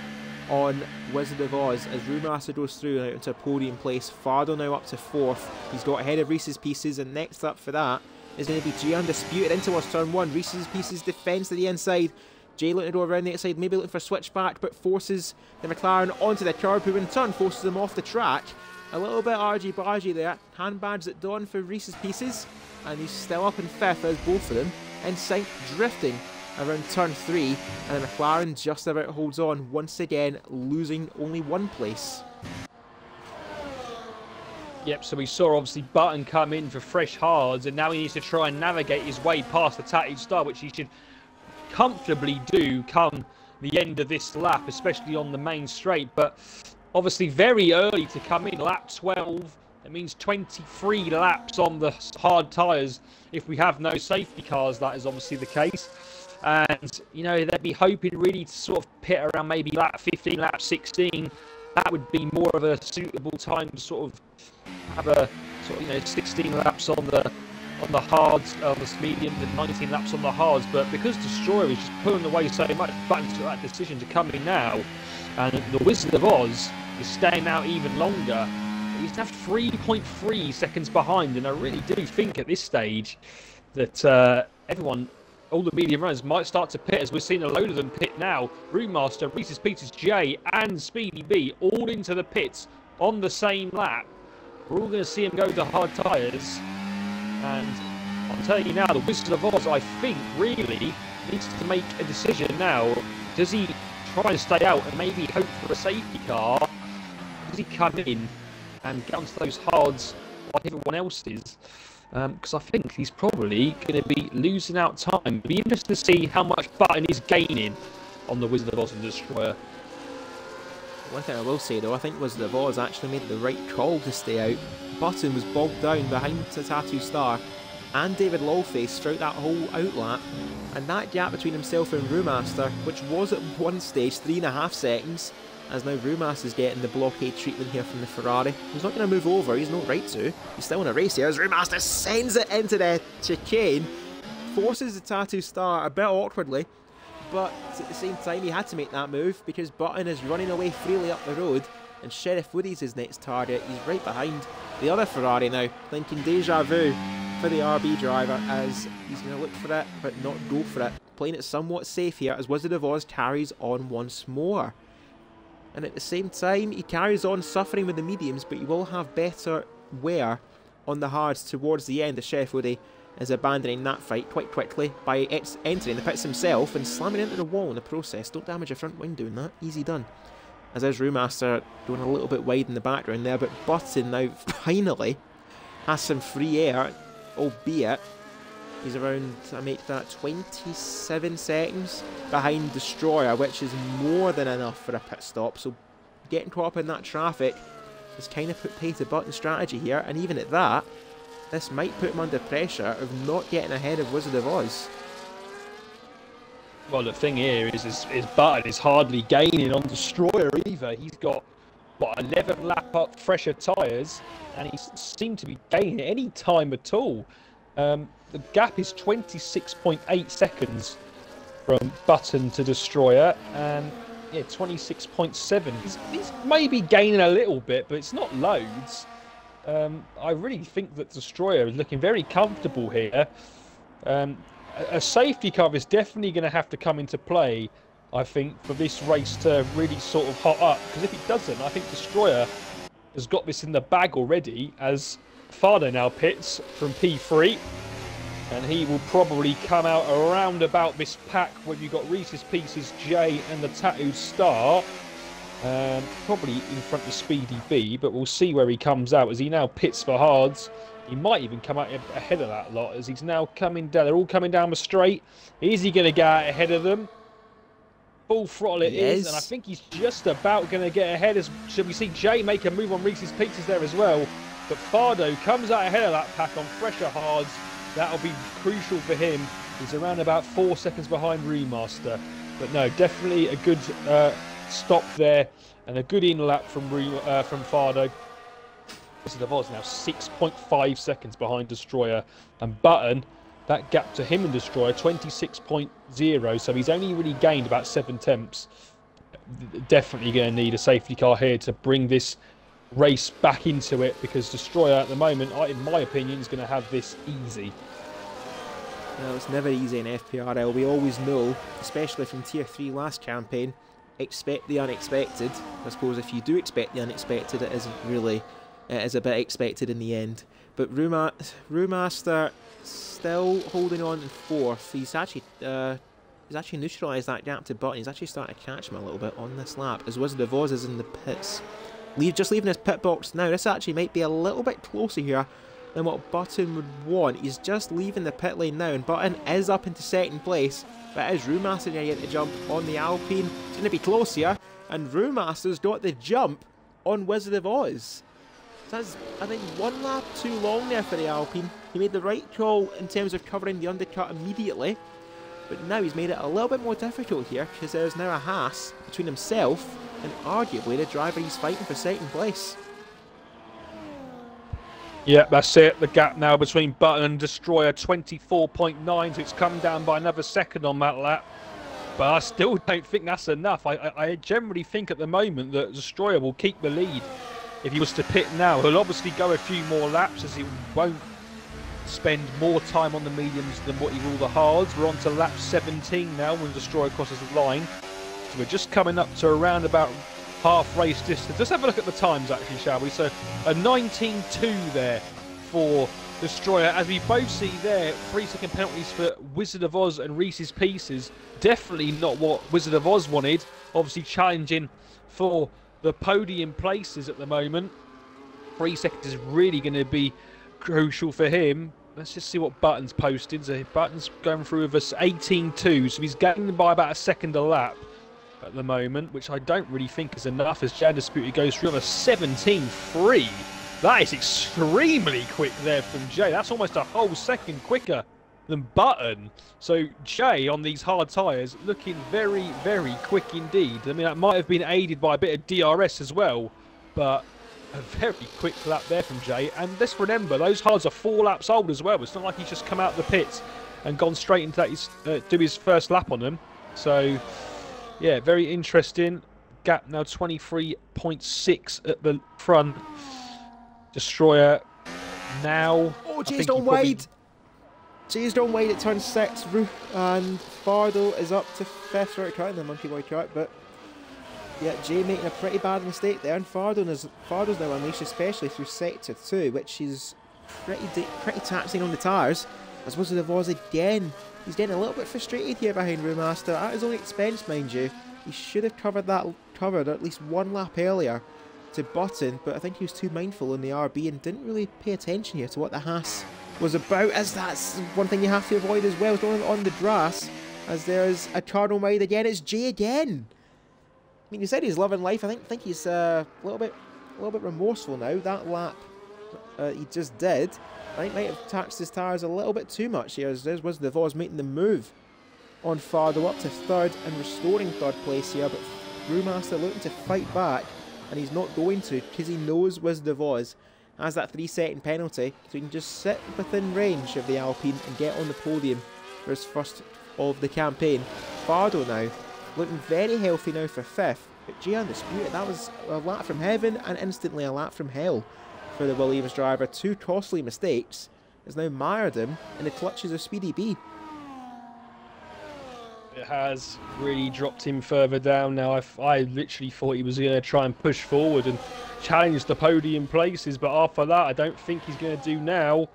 on Wizard of Oz as Brewmaster goes through out into a podium place. Fardo now up to fourth. He's got ahead of Reese's Pieces. And next up for that is going to be G Undisputed into towards turn one. Reese's Pieces defence to the inside. Jay looking to go around the outside, maybe looking for a switchback, but forces the McLaren onto the curb, who in turn forces them off the track. A little bit argy-bargy there. Handbags at dawn for Reese's Pieces, and he's still up in fifth as both of them. And Saint drifting around turn three, and the McLaren just about holds on, once again losing only one place. Yep, so we saw obviously Button come in for fresh hards, and now he needs to try and navigate his way past the Tattooed Star, which he should comfortably do come the end of this lap, especially on the main straight. But obviously, very early to come in, lap 12. It means 23 laps on the hard tyres. If we have no safety cars, that is obviously the case. And, you know, they'd be hoping really to sort of pit around maybe lap 15, lap 16. That would be more of a suitable time to sort of have a sort of, you know, 16 laps on the on the hards, on the medium, and 19 laps on the hards. But because Destroyer is just pulling away so much, Button's got that decision to come in now. And the Wizard of Oz is staying out even longer. He's now 3.3 seconds behind, and I really do think at this stage that uh, everyone, all the medium runners, might start to pit as we're seeing a load of them pit now. Brewmaster, Reese's Pieces J, and Speedy B all into the pits on the same lap. We're all going to see him go to hard tyres. And I'm telling you now, the Wizard of Oz, I think, really needs to make a decision now. Does he try and stay out and maybe hope for a safety car? Does he come in and get onto those hards like everyone else is? Because um, I think he's probably going to be losing out time. It'll be interesting to see how much Button is gaining on the Wizard of Oz and Destroyer. One thing I will say though, I think Wizard of Oz actually made the right call to stay out Button was bogged down behind the Tattooed Star and David Lawface throughout that whole outlap, and that gap between himself and Brewmaster, which was at one stage three and a half seconds, as now Rumas is getting the blockade treatment here from the Ferrari. He's not going to move over, he's no right to. He's still in a race here as Brewmaster sends it into the chicane, forces the Tattooed Star a bit awkwardly, but at the same time he had to make that move because Button is running away freely up the road and Sheriff Woody's his next target. He's right behind the other Ferrari now, thinking deja vu for the RB driver as he's going to look for it but not go for it. Playing it somewhat safe here as Wizard of Oz carries on once more. And at the same time, he carries on suffering with the mediums, but he will have better wear on the hards towards the end. The Sheriff Woody is abandoning that fight quite quickly by entering the pits himself and slamming into the wall in the process. Don't damage your front wing doing that. Easy done as his Brewmaster going a little bit wide in the background there, but Button now finally has some free air, albeit he's around, I make that 27 seconds behind Destroyer, which is more than enough for a pit stop, so getting caught up in that traffic has kind of put pay to Button strategy here, and even at that, this might put him under pressure of not getting ahead of Wizard of Oz. Well, the thing here is, is, is Button is hardly gaining on Destroyer either. He's got, what, 11 lap up fresher tyres, and he seemed to be gaining any time at all. Um, the gap is 26.8 seconds from Button to Destroyer, and yeah, 26.7. He's, he's maybe gaining a little bit, but it's not loads. Um, I really think that Destroyer is looking very comfortable here. Um, a safety car is definitely going to have to come into play, I think, for this race to really sort of hot up. Because if it doesn't, I think Destroyer has got this in the bag already as Fardo now pits from P3. And he will probably come out around about this pack when you've got Reese's Pieces J and the Tattooed Star. Um, probably in front of Speedy B, but we'll see where he comes out as he now pits for hards. He might even come out ahead of that lot as he's now coming down. They're all coming down the straight. Is he going to get out ahead of them? Full throttle it is, and I think he's just about going to get ahead. As should we see Jay make a move on Reese's Pieces there as well? But Fardo comes out ahead of that pack on fresher hards. That'll be crucial for him. He's around about four seconds behind Brewmaster. But no, definitely a good uh, stop there and a good in lap from uh, from Fardo. Wizard of Oz now 6.5 seconds behind Destroyer. And Button, that gap to him and Destroyer, 26.0. So he's only really gained about seven tenths. Definitely going to need a safety car here to bring this race back into it because Destroyer at the moment, in my opinion, is going to have this easy. No, it's never easy in FPRL. We always know, especially from Tier 3 last campaign, expect the unexpected. I suppose if you do expect the unexpected, it isn't really uh, is a bit expected in the end. But Ruma, Brewmaster still holding on in fourth. He's actually uh, he's actually neutralised that gap to Button. He's actually starting to catch him a little bit on this lap as Wizard of Oz is in the pits. Leave, just leaving his pit box now. This actually might be a little bit closer here than what Button would want. He's just leaving the pit lane now, and Button is up into second place. But it is Brewmaster going to get the jump on the Alpine. It's going to be close here, and Brewmaster's got the jump on Wizard of Oz. That's, I think, one lap too long there for the Alpine. He made the right call in terms of covering the undercut immediately, but now he's made it a little bit more difficult here because there's now a Haas between himself and arguably the driver he's fighting for second place. Yeah, that's it. The gap now between Button and Destroyer, 24.9, so it's come down by another second on that lap. But I still don't think that's enough. I, I, I generally think at the moment that Destroyer will keep the lead. If he was to pit now, he'll obviously go a few more laps as he won't spend more time on the mediums than what he will the hards. We're on to lap 17 now when Destroyer crosses the line. We're just coming up to around about half race distance. Let's have a look at the times actually, shall we? So a 19.2 there for Destroyer. As we both see there, three second penalties for Wizard of Oz and Reese's Pieces. Definitely not what Wizard of Oz wanted. Obviously challenging for the podium places at the moment. Three seconds is really going to be crucial for him. Let's just see what Button's posted. So Button's going through with us 18.2, so he's gaining by about a second a lap at the moment, which I don't really think is enough as Jan Disputed goes through on a 17.3. That is extremely quick there from Jay. That's almost a whole second quicker than Button. So Jay on these hard tyres looking very, very quick indeed. I mean, that might have been aided by a bit of DRS as well, but a very quick lap there from Jay. And let's remember, those hards are four laps old as well. It's not like he's just come out of the pits and gone straight into that, uh, do his first lap on them. So, yeah, very interesting. Gap now 23.6 at the front. Destroyer now. Oh, jeez, don't wait. Jeez, don't wait at turn six. And Fardo is up to fifth right track in the Monkey Boy track, but yeah, Jay making a pretty bad mistake there, and Fardo is Fardo's now unleashed, especially through sector two, which is pretty pretty taxing on the tyres. As opposed to the Voz again. He's getting a little bit frustrated here behind Brewmaster at his own expense, mind you. He should have covered that covered at least one lap earlier to Button, but I think he was too mindful in the RB and didn't really pay attention here to what the Haas was about, as that's one thing you have to avoid as well, going on the grass, as there's a Cardinal wide again, it's Jay again. I mean, he said he's loving life, I think think he's uh, a little bit a little bit remorseful now. That lap uh, he just did, I think might have taxed his tyres a little bit too much. Here, as was the making the move on Fardo up to third and restoring third place here, but Brewmaster looking to fight back, and he's not going to because he knows Wizard of Oz has that three second penalty, so he can just sit within range of the Alpine and get on the podium for his first of the campaign. Fardo now looking very healthy now for fifth, but G Undisputed, that was a lap from heaven and instantly a lap from hell for the Williams driver. Two costly mistakes has now mired him in the clutches of Speedy B. It has really dropped him further down now. I, I literally thought he was going to try and push forward and challenge the podium places, but after that, I don't think he's going to do now.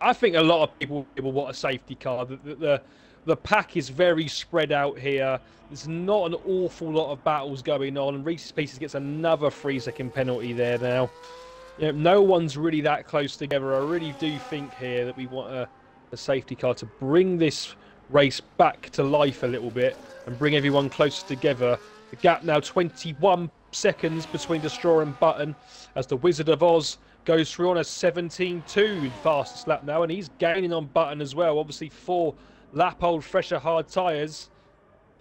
I think a lot of people will want a safety car. The, the, the, the pack is very spread out here. There's not an awful lot of battles going on. Reese's Pieces gets another three second penalty there now. You know, no one's really that close together. I really do think here that we want a, a safety car to bring this race back to life a little bit and bring everyone closer together. The gap now 21 seconds between Destroyer and Button as the Wizard of Oz goes through on a 17-2 fastest lap now and he's gaining on Button as well. Obviously four lap old fresher hard tyres.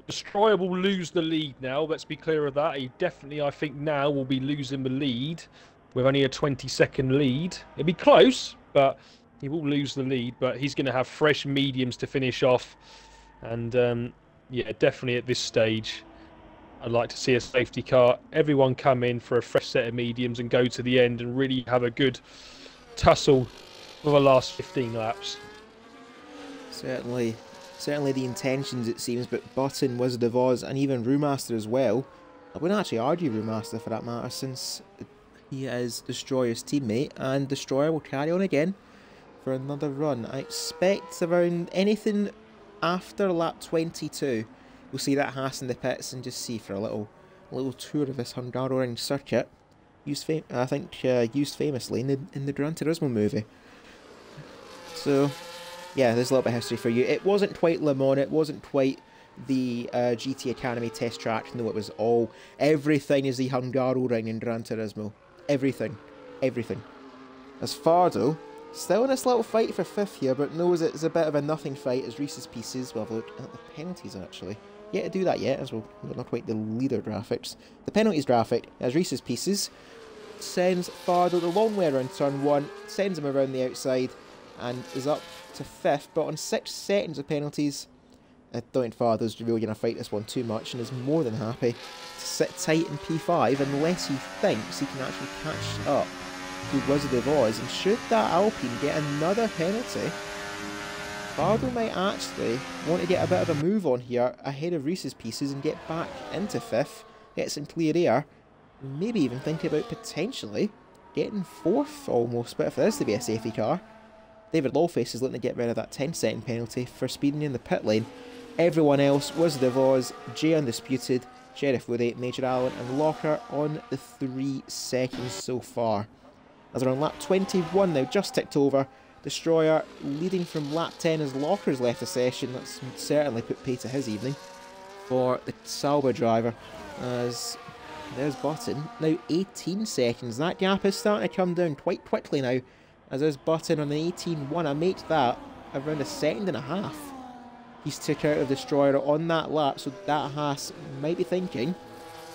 Destroyer will lose the lead now, let's be clear of that. He definitely, I think, now will be losing the lead with only a 20 second lead. It'll be close, but he will lose the lead, but he's going to have fresh mediums to finish off. And um, yeah, definitely at this stage, I'd like to see a safety car. Everyone come in for a fresh set of mediums and go to the end and really have a good tussle for the last 15 laps. Certainly, certainly the intentions it seems, but Button, Wizard of Oz, and even Brewmaster as well. I wouldn't actually argue Brewmaster for that matter, since he is Destroyer's teammate, and Destroyer will carry on again for another run. I expect around anything after lap 22, we'll see that Haas in the pits and just see for a little, little tour of this Hungaroring circuit. used I think uh, used famously in the in the Gran Turismo movie. So, yeah, there's a little bit of history for you. It wasn't quite Le Mans. It wasn't quite the uh, GT Academy test track. No, it was all everything is the Hungaroring in Gran Turismo. Everything, everything. As Fardo, still in this little fight for fifth here, but knows it's a bit of a nothing fight as Reese's Pieces. Well, look at the penalties actually. Yet to do that yet, as well, not quite the leader graphics. The penalties graphic as Reese's Pieces sends Fardo the long way around turn one, sends him around the outside, and is up to fifth. But on six seconds of penalties, I don't think Fardo's really going to fight this one too much, and is more than happy to sit tight in P5 unless he thinks he can actually catch up to Wizard of Oz. And should that Alpine get another penalty, Fardo might actually want to get a bit of a move on here ahead of Reese's pieces and get back into fifth, get some clear air, maybe even think about potentially getting fourth almost. But if there is to be a safety car, David Lawface is looking to get rid of that 10 second penalty for speeding in the pit lane. Everyone else, was of Oz, J Undisputed, Sheriff Woody, Major Allen, and Locker on the three seconds so far. As we're on lap 21 now, just ticked over. Destroyer leading from lap 10 as Locker's left the session. That's certainly put pay to his evening for the Sauber driver. As there's Button. Now 18 seconds. That gap is starting to come down quite quickly now. As there's Button on an 18-1. I made that around a second and a half. He's took out of Destroyer on that lap. So that Haas might be thinking,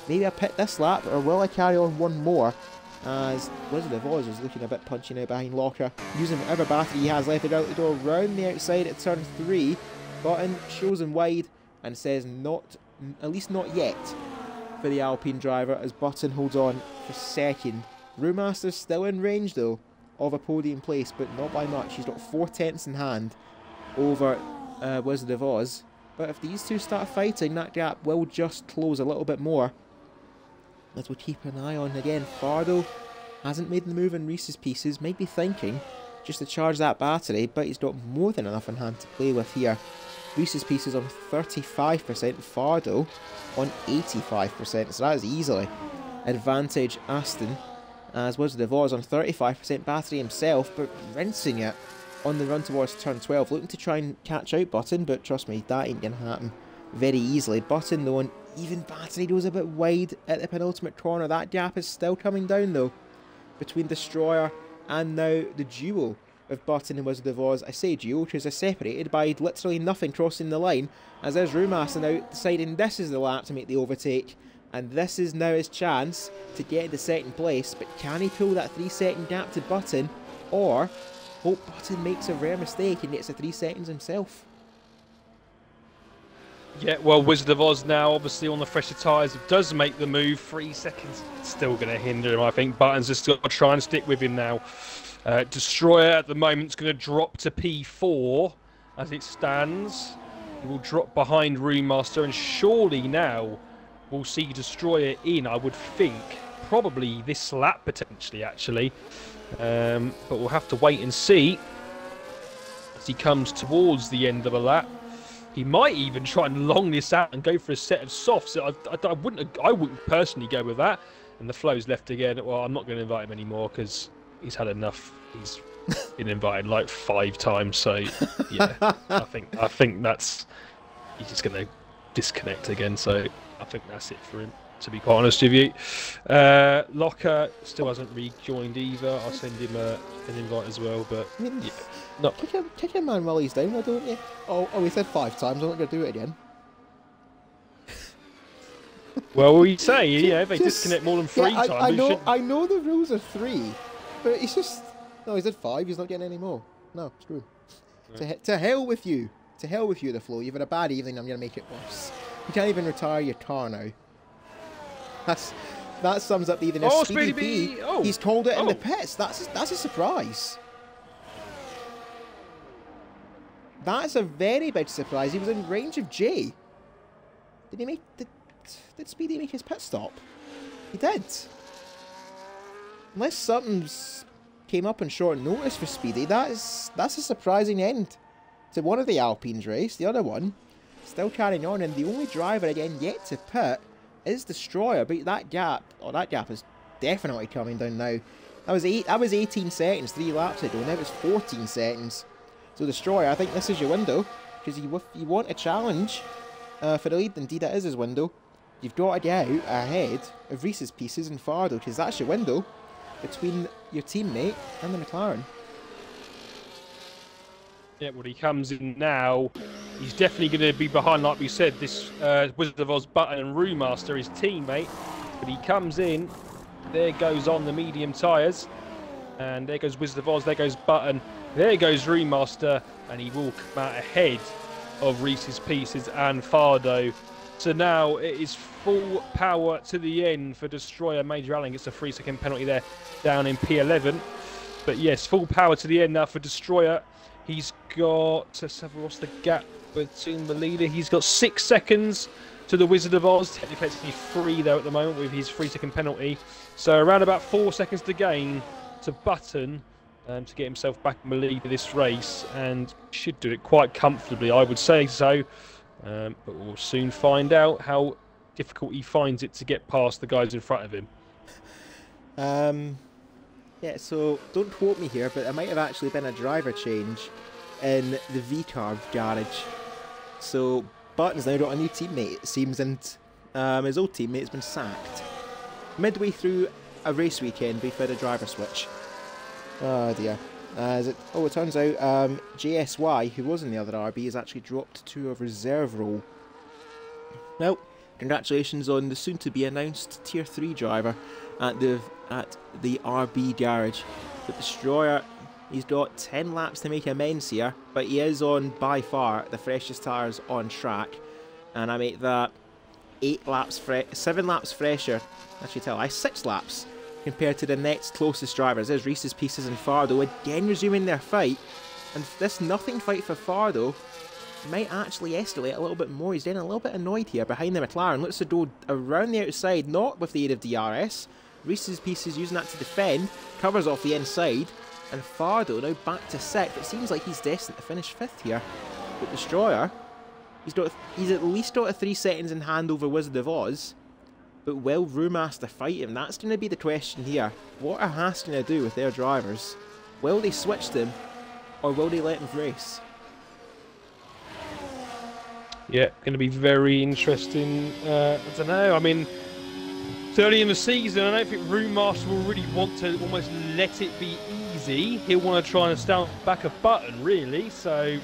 maybe I pit this lap or will I carry on one more? as Wizard of Oz is looking a bit punchy now behind Locker, using whatever battery he has left it out the door round the outside at turn 3. Button shows him wide and says not, at least not yet, for the Alpine driver as Button holds on for second. Brewmaster's still in range though of a podium place, but not by much. He's got four tenths in hand over uh, Wizard of Oz. But if these two start fighting, that gap will just close a little bit more that we'll keep an eye on. Again, Fardo hasn't made the move in Reese's pieces, might be thinking just to charge that battery, but he's got more than enough in hand to play with here. Reese's pieces on 35%, Fardo on 85%, so that is easily advantage Aston, Uh, as Wizard of Oz on 35% battery himself, but rinsing it on the run towards turn 12, looking to try and catch out Button, but trust me, that ain't going to happen very easily. Button though on even battery goes a bit wide at the penultimate corner. That gap is still coming down though between Destroyer and now the duel of Button and Wizard of Oz. I say duel because they're separated by literally nothing crossing the line as there's Brewmaster now deciding this is the lap to make the overtake and this is now his chance to get into second place but can he pull that 3 second gap to Button or hope Button makes a rare mistake and gets the 3 seconds himself. Yeah, well, Wizard of Oz now, obviously on the fresher tyres, does make the move. Three seconds, still going to hinder him, I think. Buttons just got to try and stick with him now. Uh, Destroyer at the moment is going to drop to P4 as it stands. He will drop behind Brewmaster, and surely now we'll see Destroyer in, I would think. Probably this lap, potentially, actually. Um, but we'll have to wait and see as he comes towards the end of a lap. He might even try and long this out and go for a set of softs. I, I, I wouldn't. I wouldn't personally go with that. And the flow's left again. Well, I'm not going to invite him anymore because he's had enough. He's been invited like five times. So yeah, I think I think that's he's just going to disconnect again. So I think that's it for him. To be quite honest with you, uh, Locker still hasn't rejoined either. I'll send him a, an invite as well. But I mean, yeah, no. Kick him, kick him man while he's down, don't you? Oh, oh, he said five times, I'm not going to do it again. Well, we say yeah, if they Just- disconnect more than three yeah, I, times, I know, should- I know the rules are three, but he's just... No, he said five, he's not getting any more. No, screw him. To, to hell with you. To hell with you, the flow. You've had a bad evening, I'm going to make it worse. You can't even retire your car now. That's... That sums up even Oh, a Speedy. B. Oh. He's called it in the Oh. pits. That's that's a surprise. That's a very big surprise. He was in range of J. Did he make did, did Speedy make his pit stop? He did. Unless something's came up on short notice for Speedy, that is that's a surprising end to one of the Alpines race. The other one still carrying on, and the only driver again yet to pit is Destroyer. But that gap, oh, that gap is definitely coming down now. That was eight. That was 18 seconds three laps ago. Now it's 14 seconds. So Destroyer, I think this is your window because you you want a challenge uh, for the lead. Indeed, it is his window. You've got to get out ahead of Reese's Pieces and Fardo because that's your window between your teammate and the McLaren. Yeah, well, he comes in now. He's definitely going to be behind, like we said, this uh, Wizard of Oz Button and Roomaster, his teammate. But he comes in. There goes on the medium tyres. And there goes Wizard of Oz. There goes Button. There goes Brewmaster. And he will come out ahead of Reese's Pieces and Fardo. So now it is full power to the end for Destroyer. Major Allen gets a three second penalty there down in P11. But yes, full power to the end now for Destroyer. He's got, let's have what's the gap between the leader? He's got six seconds to the Wizard of Oz. Technically, free though at the moment with his three second penalty. So around about four seconds to gain to Button um, to get himself back in the lead of this race and should do it quite comfortably, I would say so. Um, but we'll soon find out how difficult he finds it to get past the guys in front of him. Um, yeah, so don't quote me here, but there might have actually been a driver change in the VCARB garage. So Button's now got a new teammate, it seems, and um, his old teammate's been sacked. Midway through a race weekend, we've had a driver switch. Oh dear. It, oh, it turns out um, JSY, who was in the other RB, has actually dropped to a reserve role. Well, congratulations on the soon-to-be announced Tier 3 driver at the at the RB garage. The Destroyer, he's got 10 laps to make amends here, but he is on by far the freshest tyres on track. And I make that 8 laps, 7 laps fresher, actually tell I 6 laps compared to the next closest drivers. There's Reese's Pieces and Fardo again resuming their fight. And this nothing fight for Fardo might actually escalate a little bit more. He's getting a little bit annoyed here behind the McLaren. Looks to go around the outside, not with the aid of DRS, Reese's Pieces using that to defend, covers off the inside, and Fardo now back to sixth. It seems like he's destined to finish fifth here. But Destroyer, he's got he's at least got a three seconds in hand over Wizard of Oz. But will Brewmaster fight him? That's going to be the question here. What are Haas going to do with their drivers? Will they switch them, or will they let them race? Yeah, going to be very interesting. Uh, I don't know. I mean, it's early in the season, I don't think Brewmaster will really want to almost let it be easy. He'll want to try and stand back a button, really. So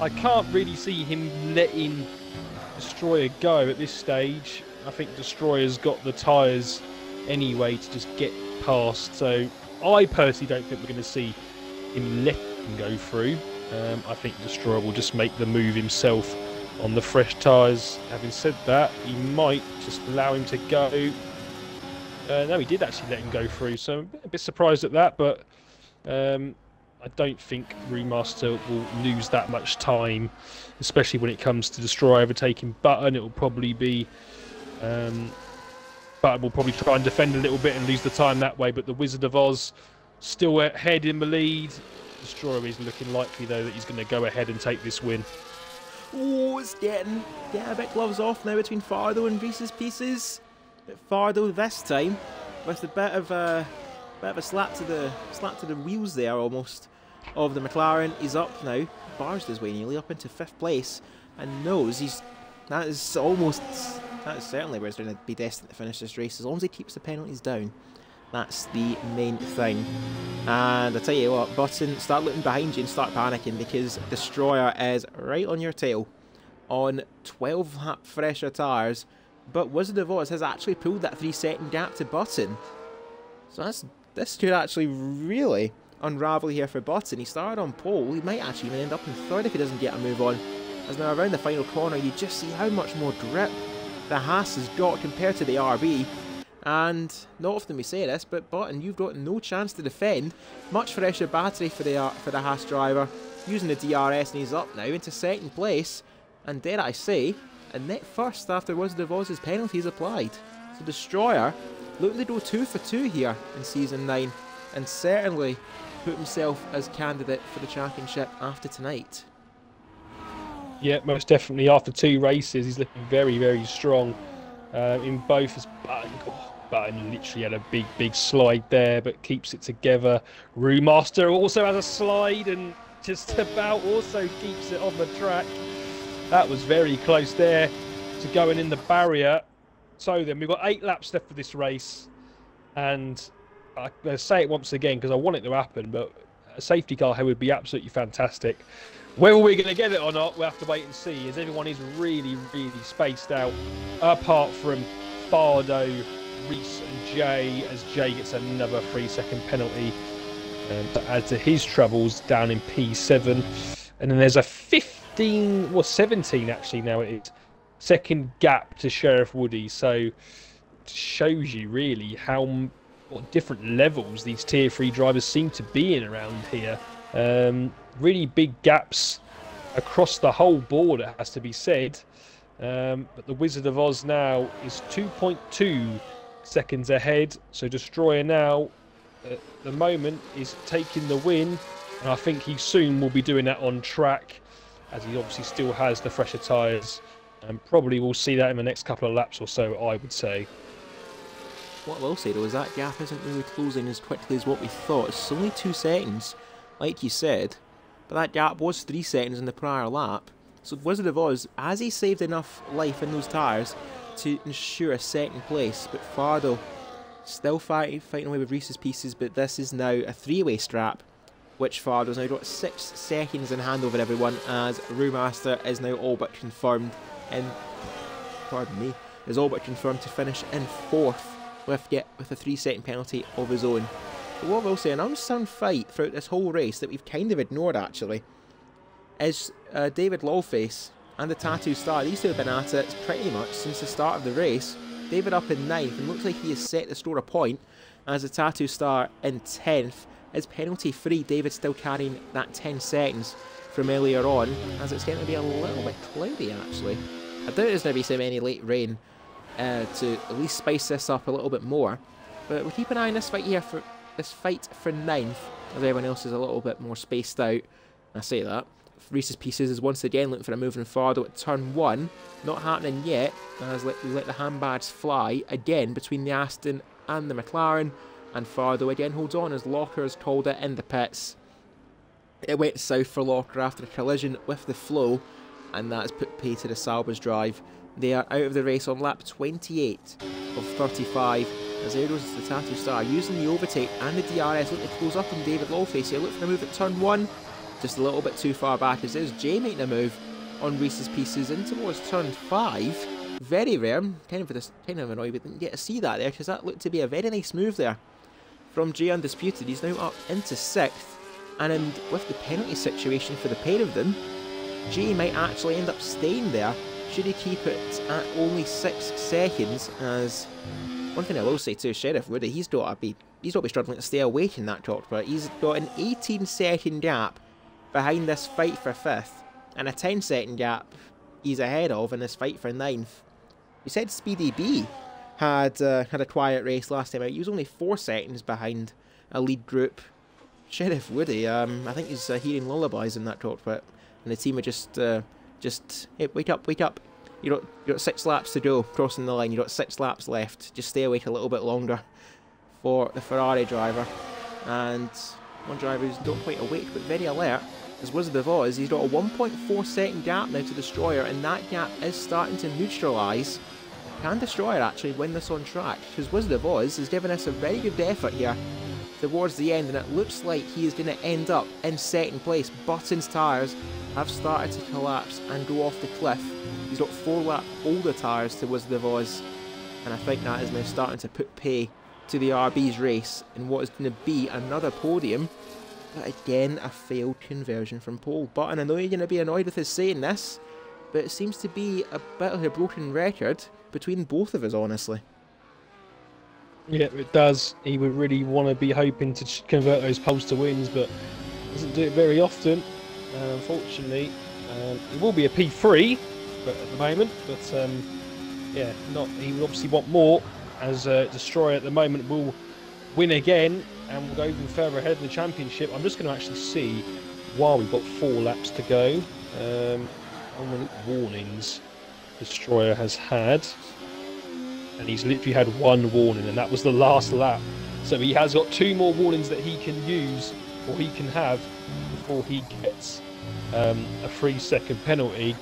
I can't really see him letting Destroyer go at this stage. I think Destroyer's got the tyres anyway to just get past. So I personally don't think we're going to see him let him go through. Um, I think Destroyer will just make the move himself on the fresh tyres. Having said that, he might just allow him to go uh, no, he did actually let him go through, so I'm a bit surprised at that, but um, I don't think Brewmaster will lose that much time, especially when it comes to Destroy overtaking Button. It will probably be. Um, Button will probably try and defend a little bit and lose the time that way, but the Wizard of Oz still ahead in the lead. Destroyer is looking likely, though, that he's going to go ahead and take this win. Oh, it's getting, getting a bit gloves off now between Fardo and Reese's Pieces But Fardo this time, with a bit of a bit of a slap to the slap to the wheels there almost of the McLaren. He's up now, barged his way nearly up into fifth place, and knows he's that is almost that is certainly where he's going to be destined to finish this race as long as he keeps the penalties down. That's the main thing. And I tell you what, Button, start looking behind you and start panicking because Destroyer is right on your tail on 12 lap fresher tyres but Wizard of Oz has actually pulled that three second gap to Button. So that's this could actually really unravel here for Button. He started on pole, he might actually even end up in third if he doesn't get a move on. As now around the final corner you just see how much more grip the Haas has got compared to the RB. And not often we say this, but Button, you've got no chance to defend. Much fresher battery for the uh, for the Haas driver, using the DRS, and he's up now into second place. And dare I say, and net first after Wizard of Oz's penalties applied. So Destroyer looking to go two for two here in Season 9 and certainly put himself as candidate for the championship after tonight. Yeah, most definitely. After two races, he's looking very, very strong uh, in both. His, oh, button. Literally had a big, big slide there, but keeps it together. Brewmaster also has a slide and just about also keeps it on the track. That was very close there to going in the barrier. So then we've got eight laps left for this race, and I'm say it once again because I want it to happen, but a safety car here would be absolutely fantastic. Whether we're going to get it or not, we'll have to wait and see, as everyone is really, really spaced out, apart from Fardo, Reese and Jay, as Jay gets another three-second penalty um, to add to his troubles down in P7. And then there's a 15, well 17 actually now it is, second gap to Sheriff Woody. So shows you really how what different levels these tier three drivers seem to be in around here. Um, really big gaps across the whole board, it has to be said. Um, but the Wizard of Oz now is 2.2 seconds ahead. So Destroyer now, at the moment, is taking the win. And I think he soon will be doing that on track, as he obviously still has the fresher tyres. And probably we'll see that in the next couple of laps or so, I would say. What I will say though is that gap isn't really closing as quickly as what we thought. It's only two seconds, like you said, but that gap was three seconds in the prior lap. So Wizard of Oz, as he saved enough life in those tyres to ensure a second place, but Fardo still fighting, fighting away with Reese's pieces, but this is now a three-way strap, which Fardo's now got six seconds in hand over everyone, as Brewmaster is now all but confirmed in, pardon me, is all but confirmed to finish in fourth with yet with a three second penalty of his own. But what I will say, an unsound fight throughout this whole race that we've kind of ignored actually, is uh, David Lawface and the Tattooed Star. These two have been at it pretty much since the start of the race. David up in ninth and looks like he is set to score a point as the Tattooed Star in 10th. Is penalty free, David still carrying that 10 seconds from earlier on as it's getting to be a little bit cloudy actually. I doubt there's going to be so many late rain uh, to at least spice this up a little bit more. But we'll keep an eye on this fight here for this fight for ninth, as everyone else is a little bit more spaced out. I say that. Reese's Pieces is once again looking for a moving Fardo at turn one. Not happening yet, as we let the handbags fly again between the Aston and the McLaren. And Fardo again holds on as Locker has called it in the pits. It went south for Locker after a collision with the flow, and that has put pay to the salvage drive. They are out of the race on lap 28 of 35 as there goes the Tattooed Star using the overtake and the DRS looking to close up on David Lawface here. Look for a move at turn 1, just a little bit too far back as there's Jay making a move on Reese's Pieces in towards turn 5. Very rare, kind of, this, kind of annoyed we didn't get to see that there because that looked to be a very nice move there from Jay Undisputed. He's now up into 6th and with the penalty situation for the pair of them, Jay might actually end up staying there should he keep it at only six seconds? As one thing I will say to Sheriff Woody, he's got to be he's got to be struggling to stay awake in that top, but He's got an 18 second gap behind this fight for fifth, and a 10 second gap he's ahead of in this fight for ninth. We said Speedy B had uh, had a quiet race last time out. He was only four seconds behind a lead group. Sheriff Woody, um, I think he's uh, hearing lullabies in that cockpit, and the team are just uh, just, hey, wake up, wake up. You got, you got six laps to go, crossing the line. You got six laps left. Just stay awake a little bit longer for the Ferrari driver. And one driver who's not quite awake, but very alert, is Wizard of Oz. He's got a 1.4 second gap now to Destroyer, and that gap is starting to neutralise. Can Destroyer actually win this on track? Because Wizard of Oz has given us a very good effort here towards the end, and it looks like he is going to end up in second place. Button's tyres have started to collapse and go off the cliff. He's got four lap older tyres to Wizard of Oz, and I think that is now starting to put pay to the RB's race in what is going to be another podium. But again, a failed conversion from pole. Button, I know you're going to be annoyed with us saying this, but it seems to be a bit of a broken record between both of us, honestly. Yeah, it does. He would really want to be hoping to convert those poles to wins, but doesn't do it very often. Uh, unfortunately, um, it will be a P3 but at the moment, but um, yeah, not. He would obviously want more. As uh, Destroyer at the moment will win again and we'll go even further ahead in the championship. I'm just going to actually see while we've got four laps to go. Um, how many warnings Destroyer has had. and he's literally had one warning, and that was the last lap. So he has got two more warnings that he can use or he can have before he gets um, a three second penalty.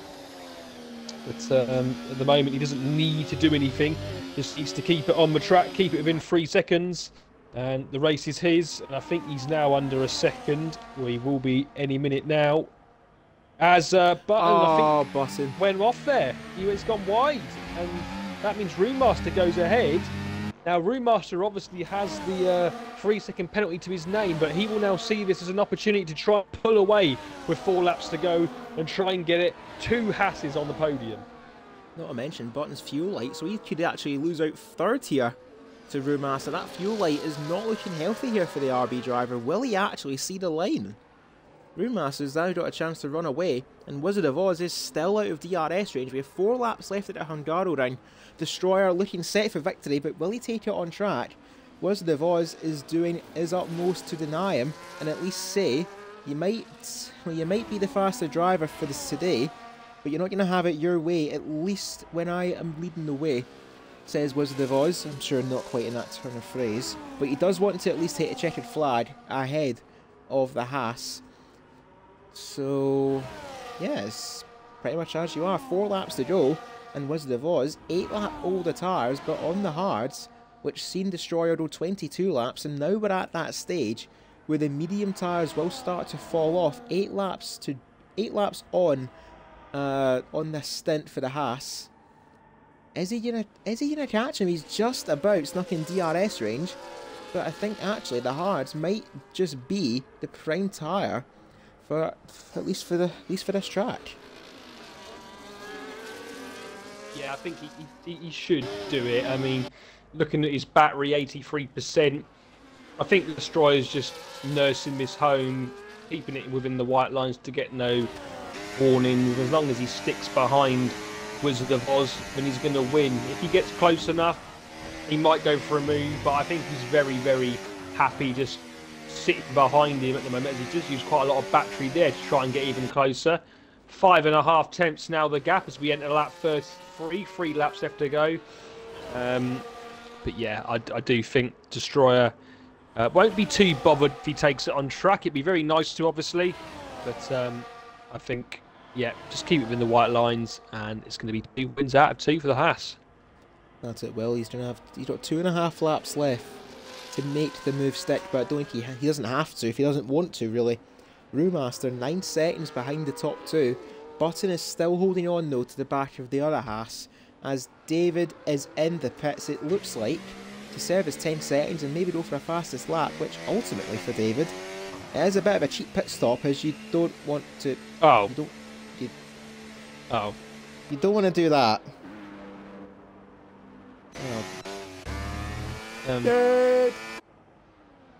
But um, at the moment, he doesn't need to do anything. Just needs to keep it on the track, keep it within three seconds, and the race is his. And I think he's now under a second, where he will be any minute now. As uh, Button, oh, I think, Button. went off there. He has gone wide, and that means Brewmaster goes ahead. Now, Brewmaster obviously has the uh, three second penalty to his name, but he will now see this as an opportunity to try and pull away with four laps to go and try and get it two Hasses on the podium. Not to mention Button's fuel light, so he could actually lose out third here to Brewmaster. That fuel light is not looking healthy here for the RB driver. Will he actually see the line? Brewmaster's now got a chance to run away, and Wizard of Oz is still out of DRS range. We have four laps left at the Hungaroring. Destroyer looking set for victory, but will he take it on track? Wizard of Oz is doing his utmost to deny him, and at least say, you might, well, you might be the faster driver for this today, but you're not going to have it your way, at least when I am leading the way, says Wizard of Oz. I'm sure not quite in that turn of phrase, but he does want to at least take a checkered flag ahead of the Haas. So, yes, pretty much as you are. Four laps to go, and Wizard of Oz, eight lap older tyres, but on the hards, which seen Destroyer go 22 laps, and now we're at that stage where the medium tyres will start to fall off. Eight laps to eight laps on uh, on this stint for the Haas. Is he gonna is he gonna catch him? He's just about snuck in DRS range, but I think actually the hards might just be the prime tyre for at least for the at least for this track. Yeah, I think he, he, he should do it. I mean, looking at his battery, 83%. I think the Destroyer's just nursing this home, keeping it within the white lines to get no warnings. As long as he sticks behind Wizard of Oz, then he's going to win. If he gets close enough, he might go for a move, but I think he's very, very happy just sitting behind him at the moment. He just used quite a lot of battery there to try and get even closer. Five and a half tenths now the gap as we enter lap 33. Three laps left to go. Um, but yeah, I, I, do think Destroyer uh, won't be too bothered if he takes it on track. It'd be very nice to, obviously. But um, I think, yeah, just keep it within the white lines, and it's going to be two wins out of two for the Haas. That's it. Well, he's gonna have he's got two and a half laps left to make the move stick, but I don't think he he doesn't have to if he doesn't want to really. Brewmaster nine seconds behind the top two. Button is still holding on though to the back of the other Haas as David is in the pits. It looks like to serve his 10 seconds and maybe go for a fastest lap, which ultimately for David is a bit of a cheap pit stop as you don't want to. Oh. You don't. Oh. You don't want to do that. Oh. Um, Good.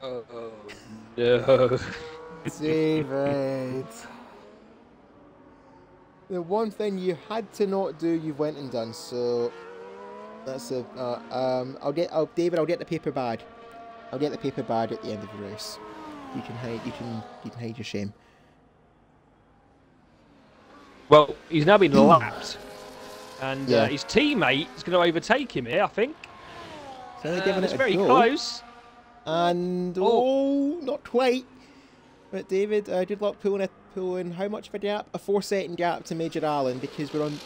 Oh, no. David. The one thing you had to not do, you went and done. So that's a. Uh, um, I'll get. I'll, David, I'll get the paper bag. I'll get the paper bag at the end of the race. You can hide. You can. You can hide your shame. Well, he's now been lapped, and Yeah. uh, his teammate is going to overtake him here. I think. So they're Uh, giving it's it very close. And oh, not quite. But David, uh, good luck pulling a pulling how much of a gap? A four second gap to Major Allen because we're on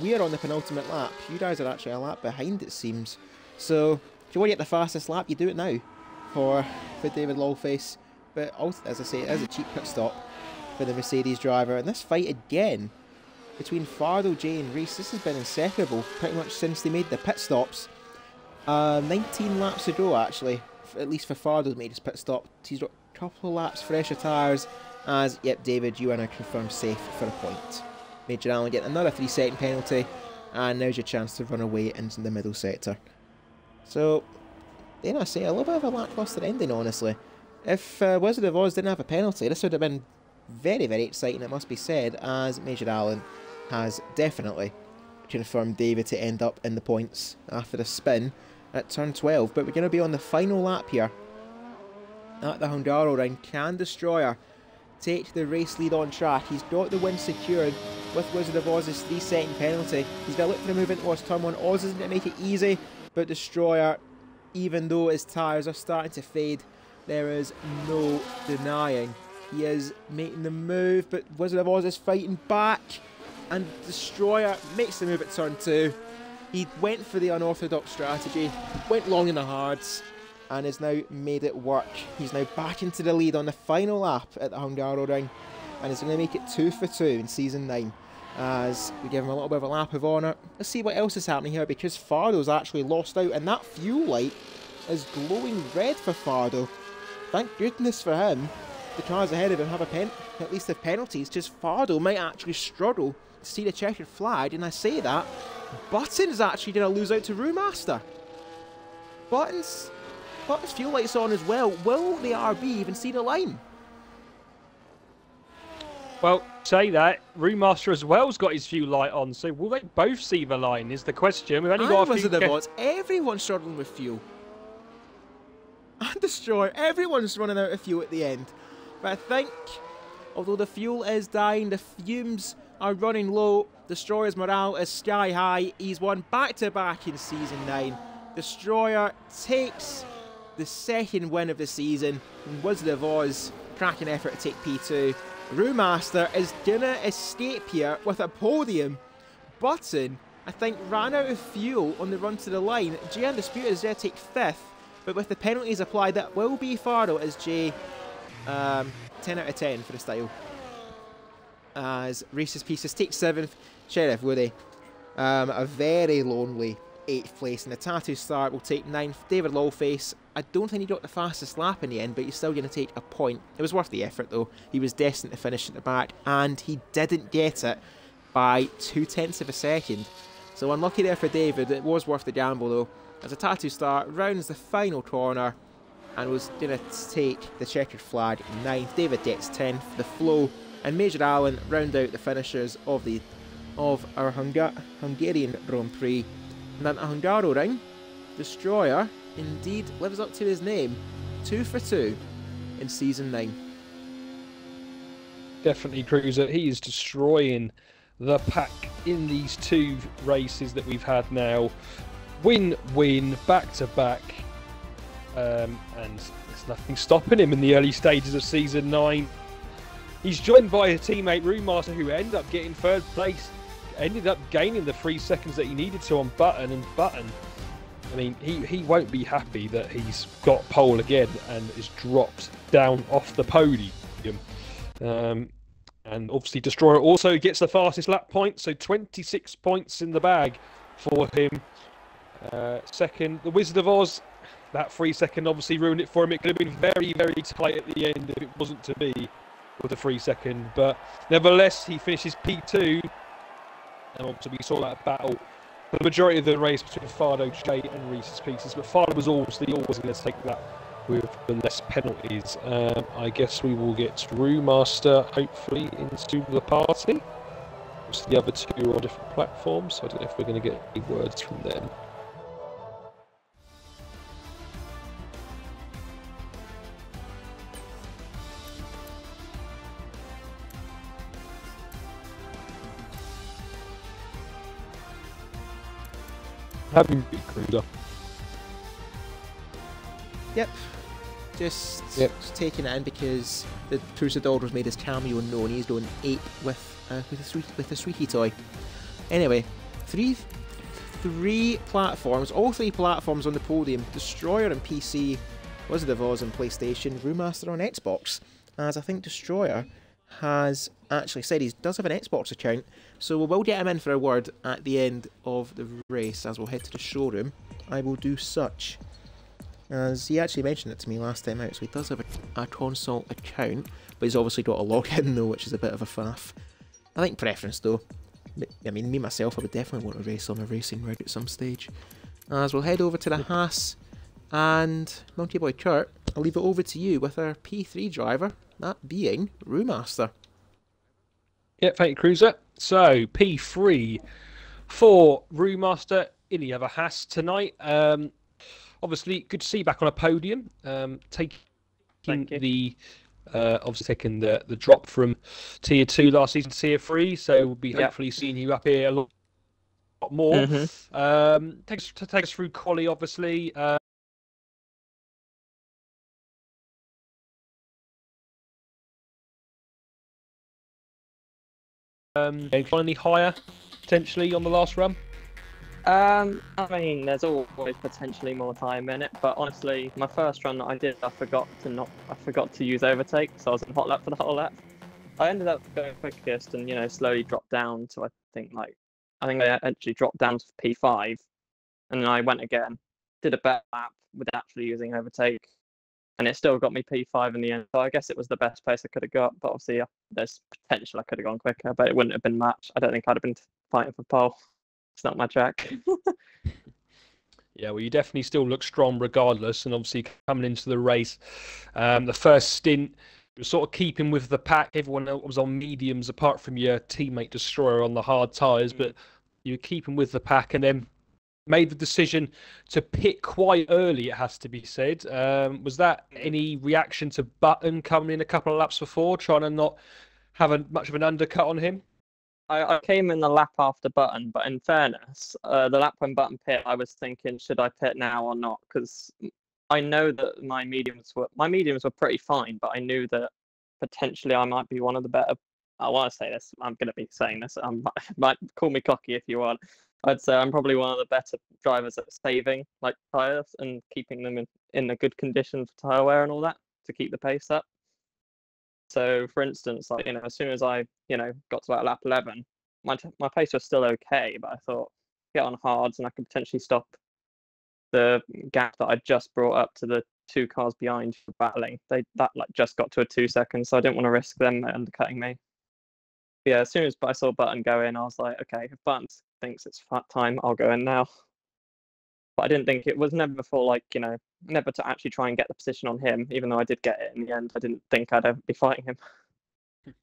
we are on the penultimate lap. You guys are actually a lap behind it seems. So if you want to get the fastest lap, you do it now for for David Lawface. But also, as I say, it is a cheap pit stop for the Mercedes driver. And this fight again between Fardo, J and Reese, this has been inseparable pretty much since they made the pit stops. Uh, 19 laps ago, actually, at least for Fardo's made his pit stop. He's got a couple of laps fresher tyres. As, yep, David, you are now confirmed safe for a point. Major Allen getting another 3 second penalty, and now's your chance to run away into the middle sector. So, then I say, a little bit of a lacklustre ending, honestly. If uh, Wizard of Oz didn't have a penalty, this would have been very, very exciting, it must be said, as Major Allen has definitely confirmed David to end up in the points after a spin at turn 12. But we're going to be on the final lap here at the Hungaroring. Can Destroyer take the race lead on track? He's got the win secured with Wizard of Oz's 3 second penalty. He's going to look for a move in towards turn 1. Oz isn't going to make it easy. But Destroyer, even though his tyres are starting to fade, there is no denying. He is making the move, but Wizard of Oz is fighting back. And Destroyer makes the move at turn two. He went for the unorthodox strategy, went long in the hards, and has now made it work. He's now back into the lead on the final lap at the Hungaroring, and is going to make it two for two in season nine. As we give him a little bit of a lap of honour. Let's see what else is happening here because Fardo's actually lost out, and that fuel light is glowing red for Fardo. Thank goodness for him. The cars ahead of him have a pen, at least have penalties, just Fardo might actually struggle see the checkered flag, and I say that, Button's actually going to lose out to Brewmaster. Buttons, Buttons fuel lights on as well. Will the RB even see the line? Well, say that Brewmaster as well's got his fuel light on, so will they both see the line? Is the question. We've only got a few. the bots. Everyone's struggling with fuel. And destroy. Everyone's running out of fuel at the end. But I think, although the fuel is dying, the fumes are running low. Destroyer's morale is sky high. He's won back to back in season 9. Destroyer takes the second win of the season. Wizard of Oz, cracking effort to take P2. Brewmaster is gonna escape here with a podium. Button, I think, ran out of fuel on the run to the line. Jay Undisputed is there to take fifth, but with the penalties applied, that will be Fardo as Jay um, 10 out of 10 for the style. As Reese's Pieces take 7th, Sheriff Woody. Um, a very lonely 8th place, and the Tattooed Star will take 9th. David Lawface, I don't think he got the fastest lap in the end, but he's still going to take a point. It was worth the effort though. He was destined to finish at the back, and he didn't get it by two tenths of a second. So unlucky there for David. It was worth the gamble though. As a Tattooed Star rounds the final corner, and was going to take the checkered flag ninth. David gets 10th. The Flow and Major Allen round out the finishers of the of our Hunga Hungarian Grand Prix. And then a Hungaroring, Destroyer indeed lives up to his name. Two for two in season nine. Definitely, Cruiser. He is destroying the pack in these two races that we've had now. Win, win, back to back um, and there's nothing stopping him in the early stages of season nine. He's joined by a teammate Brewmaster who ended up getting third place, ended up gaining the three seconds that he needed to on Button and Button. I mean, he, he won't be happy that he's got pole again and is dropped down off the podium. Um, and obviously, Destroyer also gets the fastest lap point, so 26 points in the bag for him. Uh, second, the Wizard of Oz that three second obviously ruined it for him. It could have been very, very tight at the end if it wasn't to be with the three second. But nevertheless, he finishes P2. And obviously, we saw that battle for the majority of the race between Fardo, Jay, and Reese's Pieces. But Fardo was obviously always going to take that with the less penalties. Um, I guess we will get Brewmaster hopefully into the party. the other two are on different platforms, so I don't know if we're going to get any words from them. Having big cruiser. Yep. Just, yep. just taking it in because the Cruiser Dog was made his cameo known. He's doing eight with uh, with a sweet with a sweetie toy. Anyway, three three platforms, all three platforms on the podium: Destroyer on PC, Wizard of Oz on PlayStation, Brewmaster on Xbox. As I think Destroyer has actually said he does have an Xbox account, so we will get him in for a word at the end of the race as we'll head to the showroom. I will do such. As he actually mentioned it to me last time out, so he does have a, a console account, but he's obviously got a login though, which is a bit of a faff. I think preference though. I mean, me myself, I would definitely want to race on a racing rig at some stage. As we'll head over to the Haas and Monkey Boy Kurt, I'll leave it over to you with our P3 driver, that being Brewmaster. Yeah, thank you, Cruiser. So, P3 for Brewmaster in the other Haas tonight. Um, obviously, good to see you back on a podium. Um, taking the uh, obviously taking the, the drop from tier two last season to tier three, so we'll be hopefully seeing you up here a lot more. Mm-hmm. Um, take us to take us through quali, obviously. Uh, um, any higher potentially on the last run? Um, I mean, there's always potentially more time in it, but honestly, my first run that I did, I forgot to not, I forgot to use overtake, so I was in hot lap for the whole lap. I ended up going quickest and you know slowly dropped down to I think like I think I actually dropped down to P5, and then I went again, did a better lap with actually using overtake, and it still got me P5 in the end. So I guess it was the best place I could have got. But obviously, there's potential I could have gone quicker, but it wouldn't have been much. I don't think I'd have been fighting for pole. It's not my track. Yeah, well, you definitely still look strong regardless, and obviously coming into the race, um, the first stint was sort of keeping with the pack. Everyone else was on mediums, apart from your teammate Destroyer on the hard tyres, but you were keeping with the pack, and then made the decision to pit quite early. It has to be said. Um, was that any reaction to Button coming in a couple of laps before, trying to not have a, much of an undercut on him? I, I came in the lap after Button, but in fairness, uh, the lap when Button pit, I was thinking, should I pit now or not? Because I know that my mediums were my mediums were pretty fine, but I knew that potentially I might be one of the better. I want to say this. I'm going to be saying this. I might call me cocky if you want. I'd say I'm probably one of the better drivers at saving like tires and keeping them in, in a good condition for tire wear and all that to keep the pace up. So, for instance, like you know, as soon as I you know got to about lap 11, my t- my pace was still okay, but I thought get on hards and I could potentially stop the gap that I just brought up to the two cars behind for battling. They that like just got to a two seconds, so I didn't want to risk them undercutting me. Yeah, as soon as I saw Button go in, I was like, okay, if Button thinks it's time, I'll go in now. But I didn't think it was never for like you know never to actually try and get the position on him, even though I did get it in the end. I didn't think I'd ever be fighting him.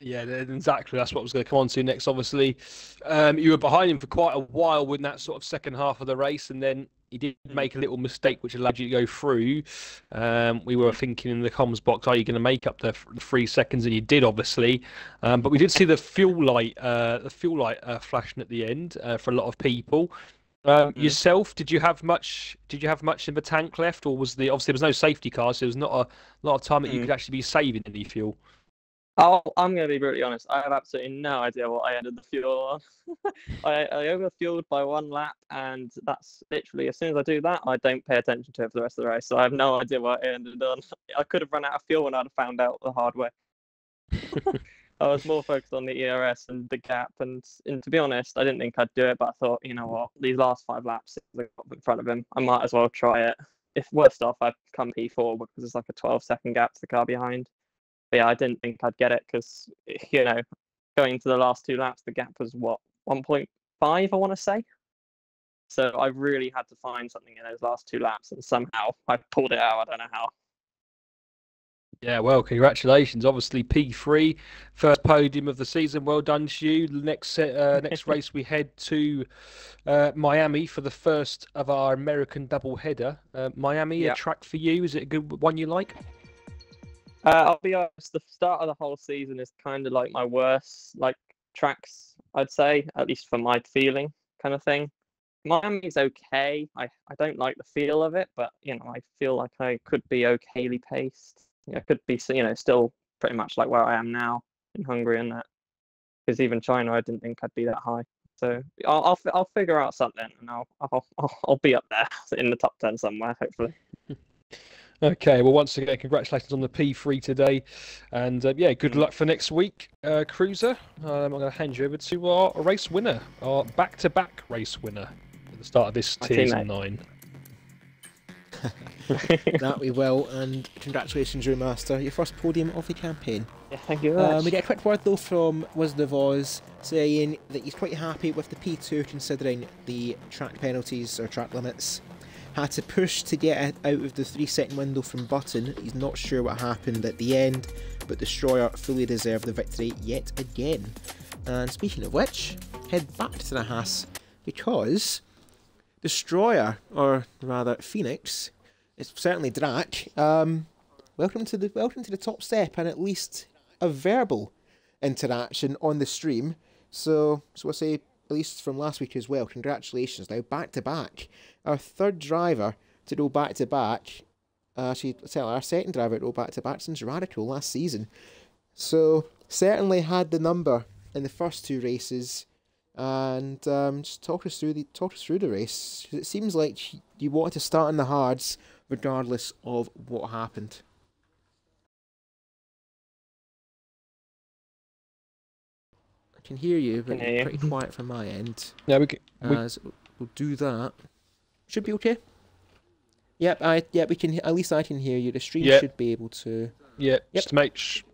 Yeah, exactly. That's what I was going to come on to next. Obviously, um, you were behind him for quite a while in that sort of second half of the race, and then he did mm. make a little mistake which allowed you to go through. Um, we were thinking in the comms box, are you going to make up the three seconds? And you did, obviously. Um, but we did see the fuel light, uh, the fuel light uh, flashing at the end uh, for a lot of people. Um, mm. Yourself, did you have much? Did you have much in the tank left, or was the obviously there was no safety car, so there was not a lot of time that mm. you could actually be saving any fuel? Oh, I'm going to be brutally honest. I have absolutely no idea what I ended the fuel on. I, I overfueled by one lap, and that's literally as soon as I do that, I don't pay attention to it for the rest of the race. So I have no idea what I ended on. I could have run out of fuel when I'd have found out the hard way. I was more focused on the ERS and the gap, and, and to be honest, I didn't think I'd do it, but I thought, you know what, these last five laps I got in front of him, I might as well try it. If worst off, I'd come P4 because it's like a 12 second gap to the car behind. But yeah, I didn't think I'd get it because you know, going to the last two laps, the gap was what 1.5, I want to say. So I really had to find something in those last two laps, and somehow I pulled it out. I don't know how. Yeah, well, congratulations. Obviously, P3, first podium of the season. Well done to you. Next uh, next race, we head to uh, Miami for the first of our American double header. Uh, Miami, yep. a track for you? Is it a good one you like? Uh, I'll be honest. The start of the whole season is kind of like my worst like tracks. I'd say, at least for my feeling, kind of thing. Miami's okay. I, I don't like the feel of it, but you know I feel like I could be okayly paced. I could be you know still pretty much like where I am now in Hungary and that. Because even China, I didn't think I'd be that high. So I'll I'll, I'll figure out something and I'll, I'll I'll be up there in the top ten somewhere hopefully. Okay, well, once again, congratulations on the P3 today, and uh, yeah, good luck for next week, uh, Cruiser. Um, I'm going to hand you over to our race winner, our back-to-back race winner at the start of this season nine. that we will, and congratulations, Master, your first podium of the campaign. Yeah, thank you very um, we get a quick word though from Wizard of Oz saying that he's quite happy with the P2 considering the track penalties or track limits had to push to get out of the 3 second window from Button. He's not sure what happened at the end, but Destroyer fully deserved the victory yet again. And speaking of which, head back to the Haas because Destroyer, or rather Phoenix, it's certainly Drac. Um, welcome to the welcome to the top step, and at least a verbal interaction on the stream. So, so I say at least from last week as well. Congratulations! Now back to back, our third driver to go back to back. Actually, tell our second driver to go back to back since Radical last season. So certainly had the number in the first two races, and um, just talk us through the talk us through the race. It seems like you wanted to start in the hards regardless of what happened. I can hear you, but Can hear pretty quiet from my end. Yeah, we, can, uh, we As we'll do that. Should be okay. Yep, I yep we can. At least I can hear you. The stream Yep. should be able to. yeah, just to make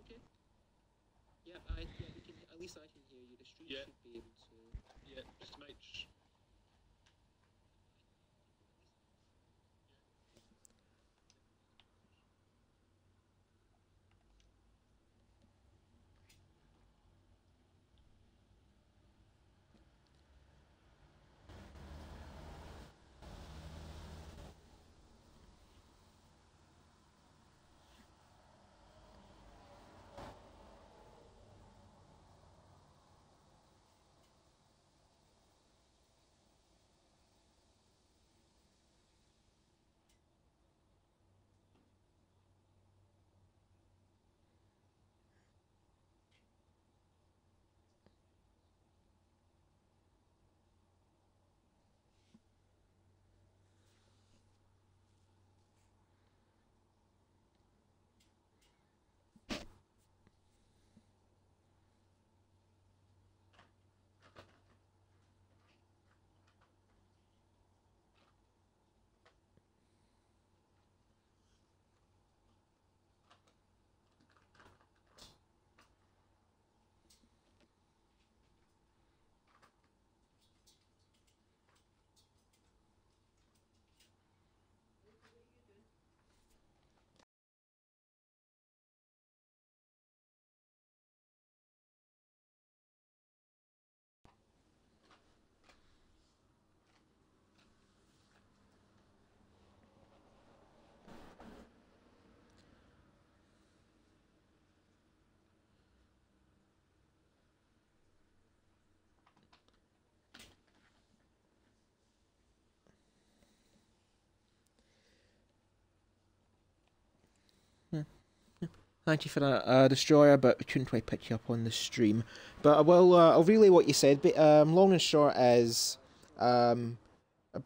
Thank you for that, uh, Destroyer, but we couldn't quite pick you up on the stream. But I will, uh, I'll relay what you said. But um, long and short is, um, uh,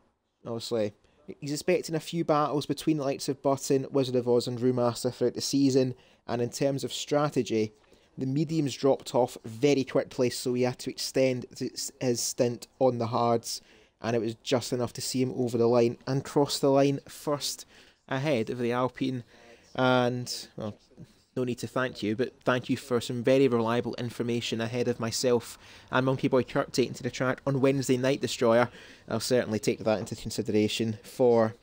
obviously, he's expecting a few battles between the likes of Button, Wizard of Oz, and Brewmaster throughout the season. And in terms of strategy, the mediums dropped off very quickly, so he had to extend his stint on the hards, and it was just enough to see him over the line and cross the line first ahead of the Alpine. And well, no need to thank you, but thank you for some very reliable information ahead of myself and Monkey Boy Kurt taking to the track on Wednesday night, Destroyer. I'll certainly take that into consideration for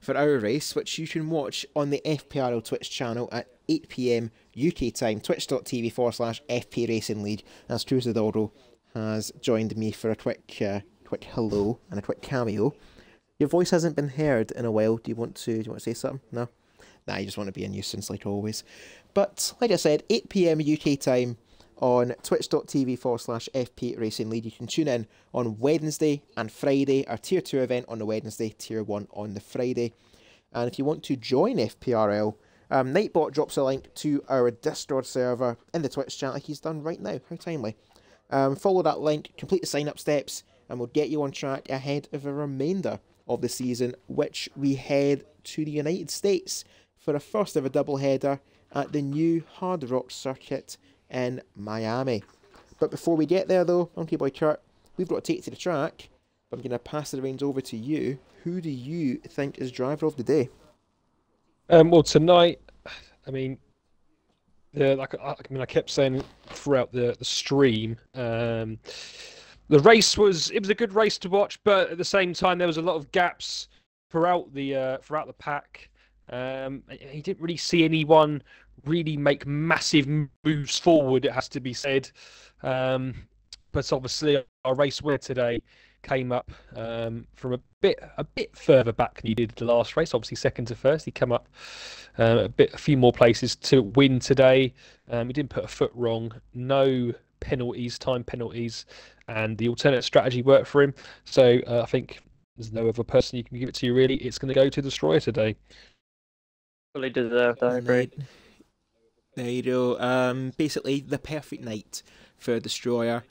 for our race, which you can watch on the FPRL Twitch channel at 8 pm UK time, twitch.tv forward slash FP Racing League. As Dodo has joined me for a quick, uh, quick hello and a quick cameo. Your voice hasn't been heard in a while. Do you want to? Do you want to say something? No. Nah, you just want to be a nuisance like always. But like I said, 8 pm UK time on twitch.tv forward slash FP Racing League. You can tune in on Wednesday and Friday, our Tier 2 event on the Wednesday, Tier 1 on the Friday. And if you want to join FPRL, um, Nightbot drops a link to our Discord server in the Twitch chat like he's done right now. How timely. Um, follow that link, complete the sign up steps, and we'll get you on track ahead of the remainder of the season, which we head to the United States for a first ever double header at the new Hard Rock Circuit in Miami. But before we get there, though, Monkey Boy Kurt, we've got to take to the track. I'm going to pass the reins over to you. Who do you think is driver of the day? Um, well, tonight, I mean, the like I I mean, I kept saying throughout the the stream, um, the race was it was a good race to watch, but at the same time there was a lot of gaps throughout the uh, throughout the pack. Um, he didn't really see anyone really make massive moves forward. It has to be said, um, but obviously our race winner today came up um, from a bit a bit further back than he did the last race. Obviously, second to first, he came up uh, a bit a few more places to win today. Um, he didn't put a foot wrong. No penalties, time penalties, and the alternate strategy worked for him. So uh, I think there's no other person you can give it to. You, really, it's going to go to Destroyer today. Fully deserved. I agree. There you go. Um, basically, the perfect night for Destroyer.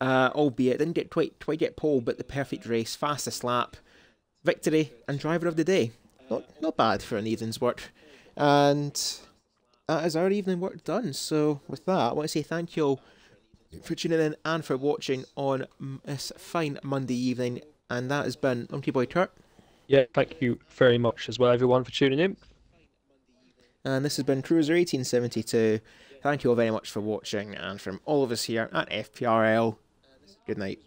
Uh, albeit didn't get quite, quite get pole, but the perfect race, fastest lap, victory, and driver of the day. Not not bad for an evening's work. And that is our evening work done. So with that, I want to say thank you all for tuning in and for watching on this fine Monday evening. And that has been Monkey Boy Kurt. Yeah, thank you very much as well, everyone, for tuning in. And this has been Cruiser 1872. Thank you all very much for watching, and from all of us here at FPRL, good night.